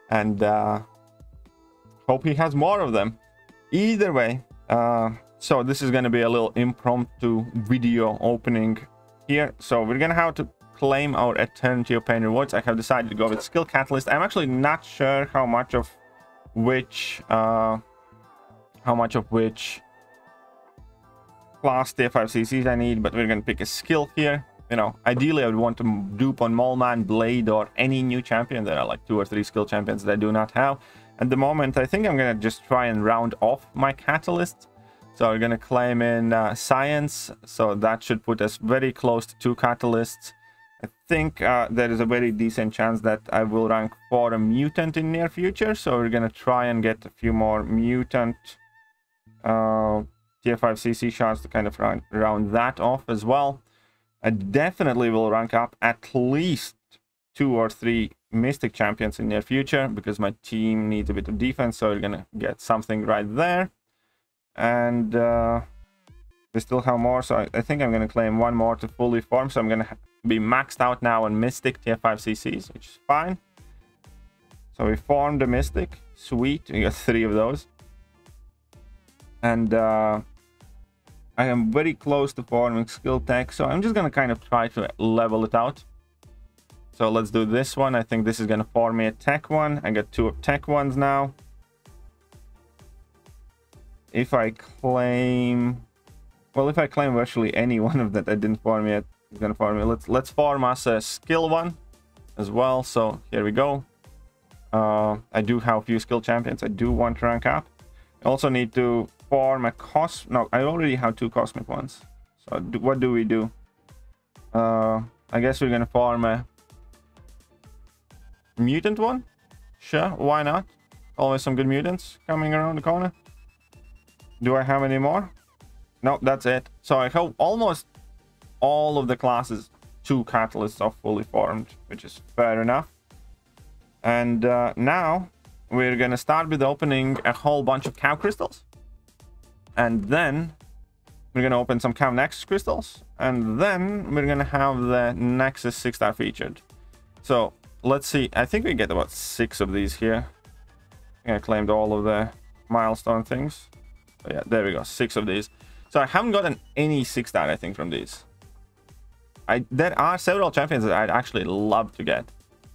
and uh, hope he has more of them either way uh so this is going to be a little impromptu video opening here. So we're gonna have to claim our eternity of pain rewards. I have decided to go with skill catalyst. I'm actually not sure how much of which uh how much of which class tf5 cc's i need but we're gonna pick a skill here. You know ideally i would want to dupe on Mole Man, blade or any new champion. There are like two or three skill champions that i do not have at the moment, I think I'm going to just try and round off my catalyst. So we're going to claim in uh, science. So that should put us very close to two catalysts. I think uh, there is a very decent chance that I will rank for a mutant in near future. So we're going to try and get a few more mutant uh, tier 5 CC shots to kind of round, round that off as well. I definitely will rank up at least two or three Mystic champions in near future because my team needs a bit of defense, so we're gonna get something right there. And uh, we still have more, so I, I think I'm gonna claim one more to fully form. So I'm gonna be maxed out now on Mystic tier 5 CCs, which is fine. So we formed a Mystic, sweet. We got three of those, and uh, I am very close to forming skill tech, so I'm just gonna kind of try to level it out. So let's do this one. I think this is going to form me a tech one. I got two tech ones now. If I claim... Well, if I claim virtually any one of that I didn't form yet, it's going to form me. Let's, let's form us a skill one as well. So here we go. Uh, I do have a few skill champions. I do want to rank up. I also need to form a cos... No, I already have two cosmic ones. So do, what do we do? Uh, I guess we're going to form a mutant one? Sure, why not? Always some good mutants coming around the corner. Do I have any more? No, that's it. So I hope almost all of the classes, two catalysts are fully formed, which is fair enough. And uh, now we're gonna start with opening a whole bunch of Cav crystals. And then we're gonna open some Cav Nexus crystals. And then we're gonna have the Nexus 6 star featured. So let's see. I think we get about six of these here. I claimed all of the milestone things. So yeah, there we go. Six of these. So I haven't gotten any six star, I think, from these. I There are several champions that I'd actually love to get.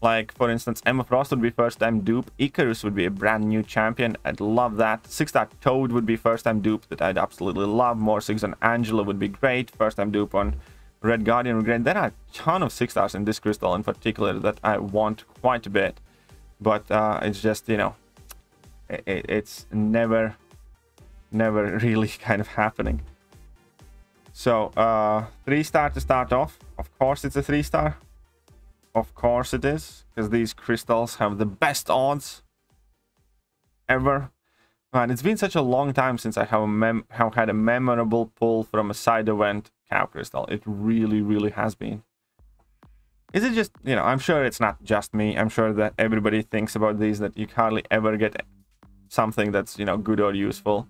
Like, for instance, Emma Frost would be first time dupe. Ikaris would be a brand new champion. I'd love that. Six star Toad would be first time dupe that I'd absolutely love. More six on Angela would be great. First time dupe on Red Guardian Great. There are a ton of six stars in this crystal in particular that I want quite a bit. but uh, it's just you know, it, it's never, never really kind of happening. So uh, three star to start off. Of course, it's a three star. Of course it is, because these crystals have the best odds ever. Man, it's been such a long time since I have, a mem have had a memorable pull from a side event Cav crystal. It really, really has been. Is it just, you know, I'm sure it's not just me. I'm sure that everybody thinks about these, that you hardly ever get something that's, you know, good or useful.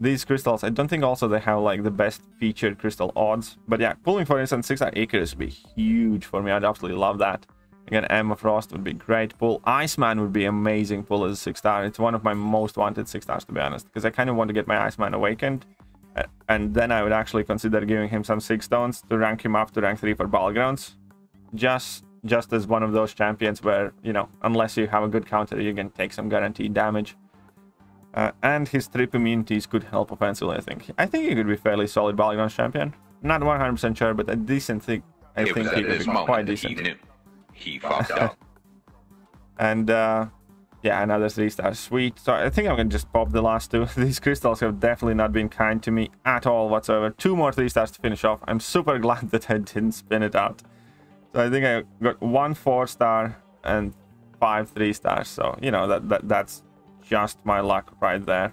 These crystals, I don't think also they have, like, the best featured crystal odds. But yeah, pulling, for instance, 6-star Ikaris would be huge for me. I'd absolutely love that. Again, Emma Frost would be great pull. Iceman would be amazing pull as a 6-star. It's one of my most wanted 6-stars, to be honest. Because I kind of want to get my Iceman awakened. And then I would actually consider giving him some 6 stones to rank him up to rank 3 for Battlegrounds just just as one of those champions where, you know, unless you have a good counter, you can take some guaranteed damage. Uh, and his trip immunities could help offensively, I think. I think he could be fairly solid Battlegrounds champion. Not 100% sure, but a decent thing. I it think he could be quite decent. He, he fucked up. and, uh, yeah, another 3 star. Sweet. So I think I'm going to just pop the last two. These crystals have definitely not been kind to me at all whatsoever. Two more 3 stars to finish off. I'm super glad that I didn't spin it out. So I think I got one four star and five three stars. So you know that, that that's just my luck right there.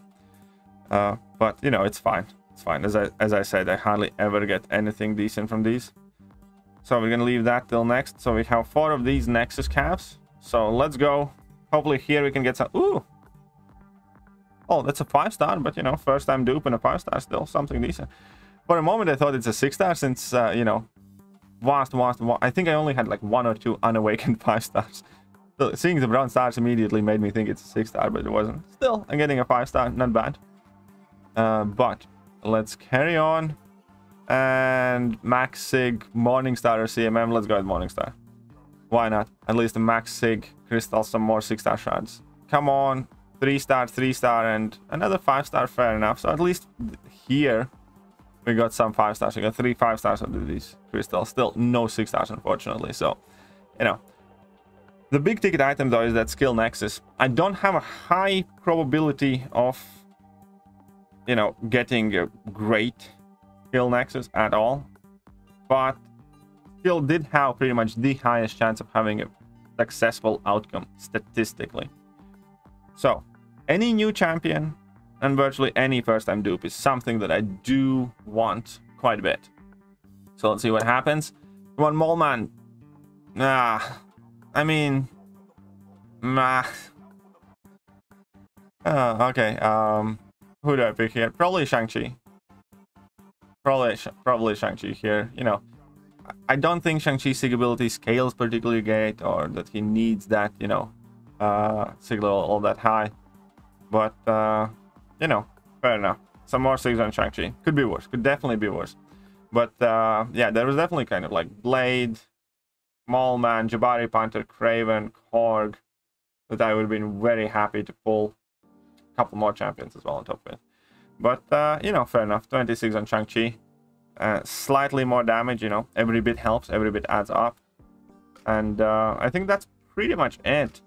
Uh, but you know it's fine. It's fine. As I as I said, I hardly ever get anything decent from these. So we're gonna leave that till next. So we have four of these Nexus caps. So let's go. Hopefully here we can get some. Ooh. Oh, that's a five star, but you know, first time dupe and a five star, still something decent. For a moment, I thought it's a six star since uh, you know vast, vast, vast. I think I only had like one or two unawakened five stars. So seeing the brown stars immediately made me think it's a six star, but it wasn't. Still, I'm getting a five star, not bad. Uh, but let's carry on. And Max Sig, Morningstar or CMM. Let's go with Morningstar. Why not? At least the Max Sig crystal, some more six star shards. Come on, three star, three star, and another five star. Fair enough. So at least here we got some five stars. We got three five stars of these crystals. Still no six stars, unfortunately. So, you know. The big ticket item, though, is that skill nexus. I don't have a high probability of, you know, getting a great skill nexus at all. But still did have pretty much the highest chance of having a successful outcome, statistically. So, any new champion and virtually any first time dupe is something that I do want quite a bit. So let's see what happens. Come on, Mole Man. Ah, I mean, ah. Uh, okay, um, who do I pick here? Probably Shang-Chi. Probably, probably Shang-Chi here, you know. I don't think Shang-Chi's sig ability scales particularly great or that he needs that, you know, uh, sig level all that high. But, uh, you know, fair enough. Some more six on Shang-Chi. Could be worse. Could definitely be worse. But uh, yeah, there was definitely kind of like Blade, Man, Jabari Panther, Kraven, Korg, that I would have been very happy to pull a couple more champions as well on top of it. But, uh, you know, fair enough. 26 on Shang-Chi. Uh, slightly more damage, you know. Every bit helps. Every bit adds up. And uh, I think that's pretty much it.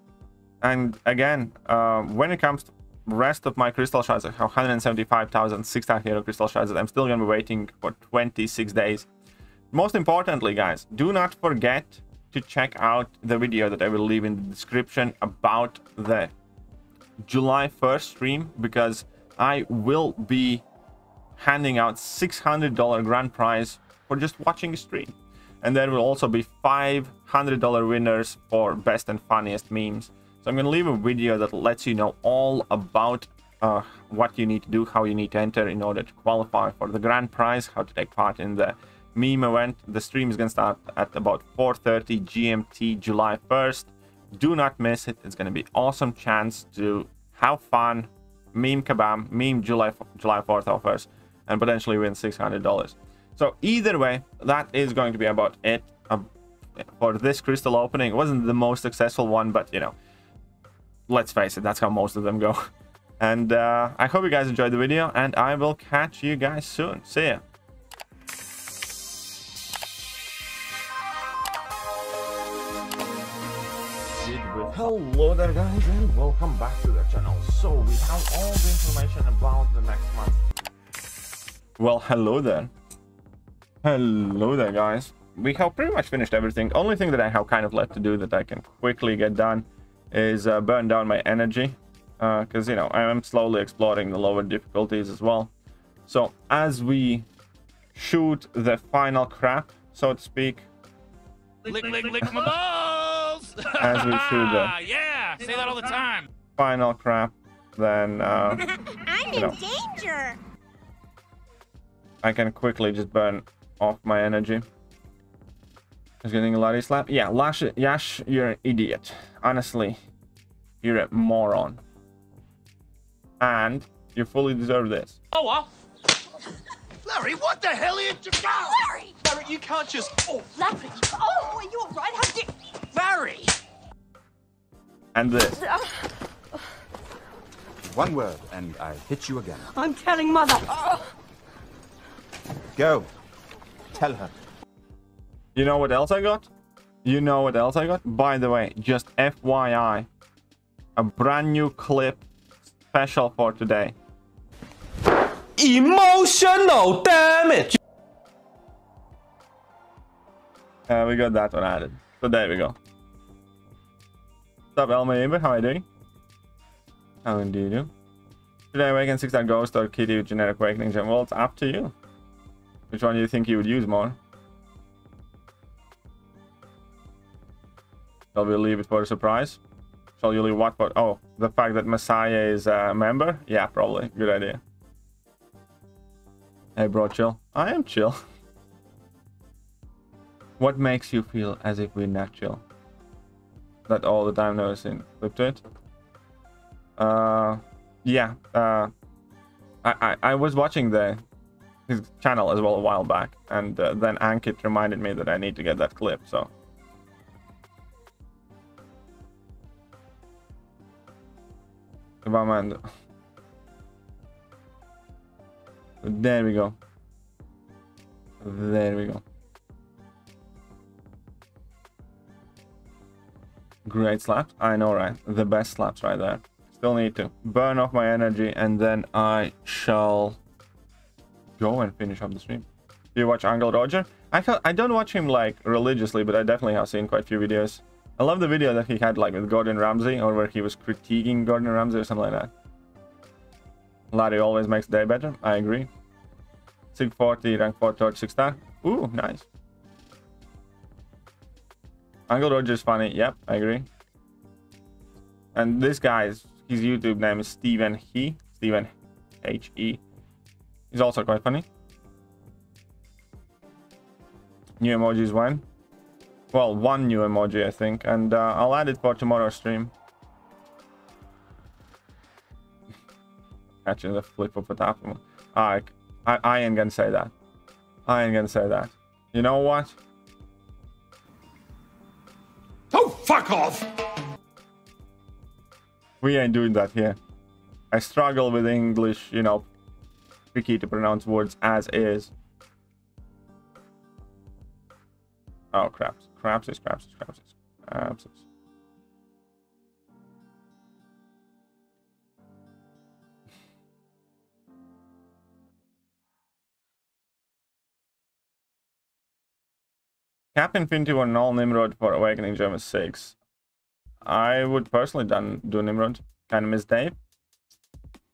And again, uh, when it comes to rest of my crystal shards, I have 175,000 six-star hero crystal shards I'm still going to be waiting for 26 days. Most importantly, guys, do not forget to check out the video that I will leave in the description about the July 1st stream because I will be handing out $600 grand prize for just watching a stream. And there will also be $500 winners for best and funniest memes. So I'm going to leave a video that lets you know all about uh, what you need to do, how you need to enter in order to qualify for the grand prize, how to take part in the meme event. The stream is going to start at about 4.30 GMT July 1st. Do not miss it. It's going to be awesome chance to have fun, meme kabam, meme July, July 4th offers, and potentially win $600. So either way, that is going to be about it uh, for this crystal opening. It wasn't the most successful one, but you know, let's face it, that's how most of them go. And uh, I hope you guys enjoyed the video, and I will catch you guys soon. See ya. Hello there guys and welcome back to the channel. So we have all the information about the next month. Well, hello there. Hello there guys. We have pretty much finished everything. Only thing that I have kind of left to do that I can quickly get done is uh, burn down my energy. Because, uh, you know, I am slowly exploring the lower difficulties as well. So as we shoot the final crap, so to speak, Lick, lick, lick my balls! As we should, uh, yeah, say that all the time. final crap, then uh, I'm in know. danger. I can quickly just burn off my energy. Is getting a lottie slap? Yeah, Lash, Yash, you're an idiot. Honestly, you're a moron. And you fully deserve this. Oh well. Larry, what the hell are you doing? Larry! Larry, you can't just. Oh, Larry! Oh, are you alright? How did Larry! And this. Uh, uh. One word, and I hit you again. I'm telling Mother. Oh. Go. Tell her. You know what else I got? You know what else I got? By the way, just FYI, a brand new clip special for today. Emotional damage! Uh, we got that one added. So there we go. What's up, Elma Eber? How are you doing? How do you do? Should I awaken 6 star ghost or kitty with generic awakening gem? Well, it's up to you. Which one do you think you would use more? Shall we leave it for a surprise? Shall you leave what for? Oh, the fact that Messiah is a member? Yeah, probably. Good idea. Hey, bro, chill. I am chill. What makes you feel as if we're not chill? That all the time noticing. Flip to it. Uh, yeah. Uh, I, I I was watching the his channel as well a while back, and uh, then Ankit reminded me that I need to get that clip. So. Obama and there we go. There we go. Great slaps. I know, right? The best slaps right there. Still need to burn off my energy and then I shall go and finish up the stream. Do you watch Uncle Roger? I I don't watch him like religiously, but I definitely have seen quite a few videos. I love the video that he had like with Gordon Ramsay or where he was critiquing Gordon Ramsay or something like that. Larry always makes the day better. I agree. Sig 40, rank 4, third, 6 star. Ooh, nice. Uncle Roger's funny. Yep, I agree. And this guy's his YouTube name is Stephen He. Stephen H E. He's also quite funny. New emojis when? Well, one new emoji, I think, and uh, I'll add it for tomorrow's stream. Catching the flip of a tap. I, I, I ain't gonna say that. I ain't gonna say that. You know what? Oh, fuck off! We ain't doing that here. I struggle with English, you know, tricky to pronounce words as is. Oh, craps. Crapses, crapses, crapses, crapses. Cap Infinity on all Nimrod for Awakening Gem 6. I would personally done do Nimrod. Kind of miss Dave.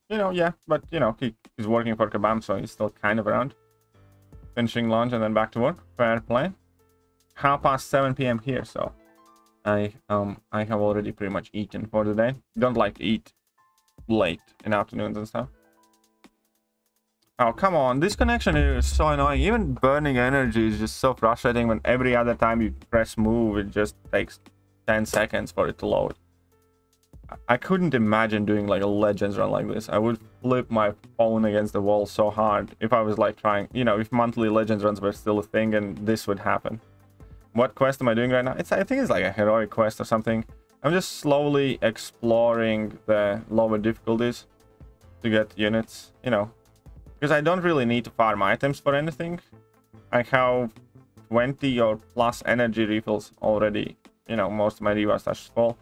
You know, yeah, but you know, he, he's working for Kabam, so he's still kind of around. Finishing lunch and then back to work. Fair play. Half past 7 p.m. here, so I um I have already pretty much eaten for the day. Don't like to eat late in afternoons and stuff. Oh come on, this connection is so annoying. Even burning energy is just so frustrating when every other time you press move, it just takes 10 seconds for it to load. I- couldn't imagine doing like a legends run like this. I would flip my phone against the wall so hard if I was like trying, you know, if monthly legends runs were still a thing and this would happen. What quest am I doing right now? It's I think it's like a heroic quest or something. I'm just slowly exploring the lower difficulties to get units, you know, because I don't really need to farm items for anything. I have 20 or plus energy refills already. You know, most of my stash is full.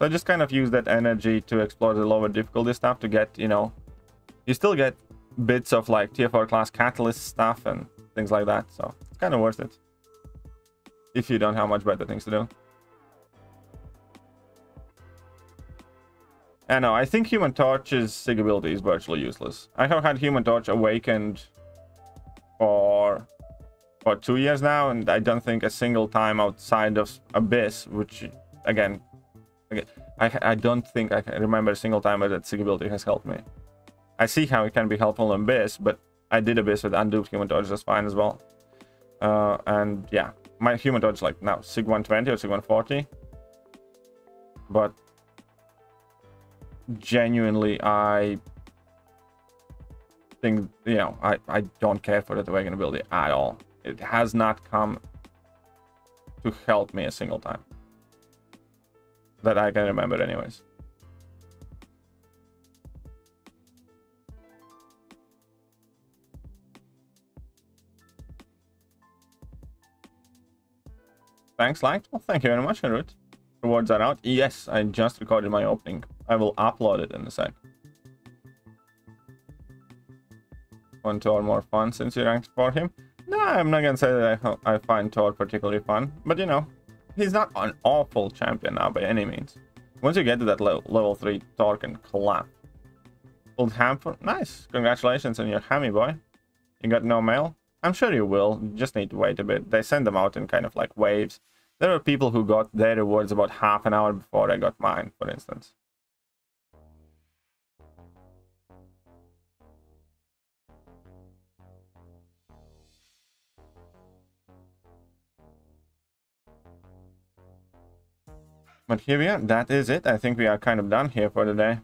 So I just kind of use that energy to explore the lower difficulty stuff to get, you know, you still get bits of like 4 class catalyst stuff and things like that. So it's kind of worth it. If you don't have much better things to do. I know, I think Human Torch's sig ability is virtually useless. I have had Human Torch awakened for for two years now, and I don't think a single time outside of Abyss, which again, I I don't think I can remember a single time that sig ability has helped me. I see how it can be helpful in Abyss, but I did Abyss with unduped Human Torch just fine as well. Uh, and yeah, my Human Torch like now Sig 120 or Sig 140, but genuinely I think you know I I don't care for the awaken ability at all. It has not come to help me a single time that I can remember, anyways. Thanks, like. Well, thank you very much, Harut. Rewards are out. Yes, I just recorded my opening. I will upload it in a sec. Want Tor more fun since you ranked for him? No, I'm not gonna say that I, I find Tor particularly fun, but you know, he's not an awful champion now by any means. Once you get to that level, level 3, Tor can clap. Old Hamper, nice. Congratulations on your hammy boy. You got no mail? I'm sure you will, you just need to wait a bit. They send them out in kind of like waves. There are people who got their rewards about half an hour before I got mine, for instance. But here we are. That is it. I think we are kind of done here for the day.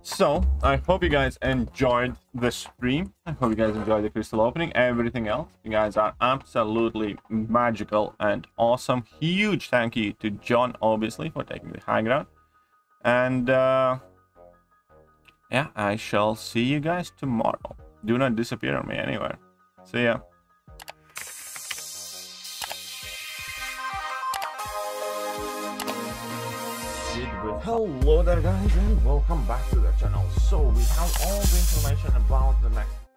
So, I hope you guys enjoyed the stream. I hope you guys enjoyed the crystal opening. Everything else, you guys are absolutely magical and awesome. Huge thank you to John, obviously, for taking the high ground. And, uh, yeah, I shall see you guys tomorrow. Do not disappear on me anywhere. See ya. Hello there guys and welcome back to the channel. So we have all the information about the next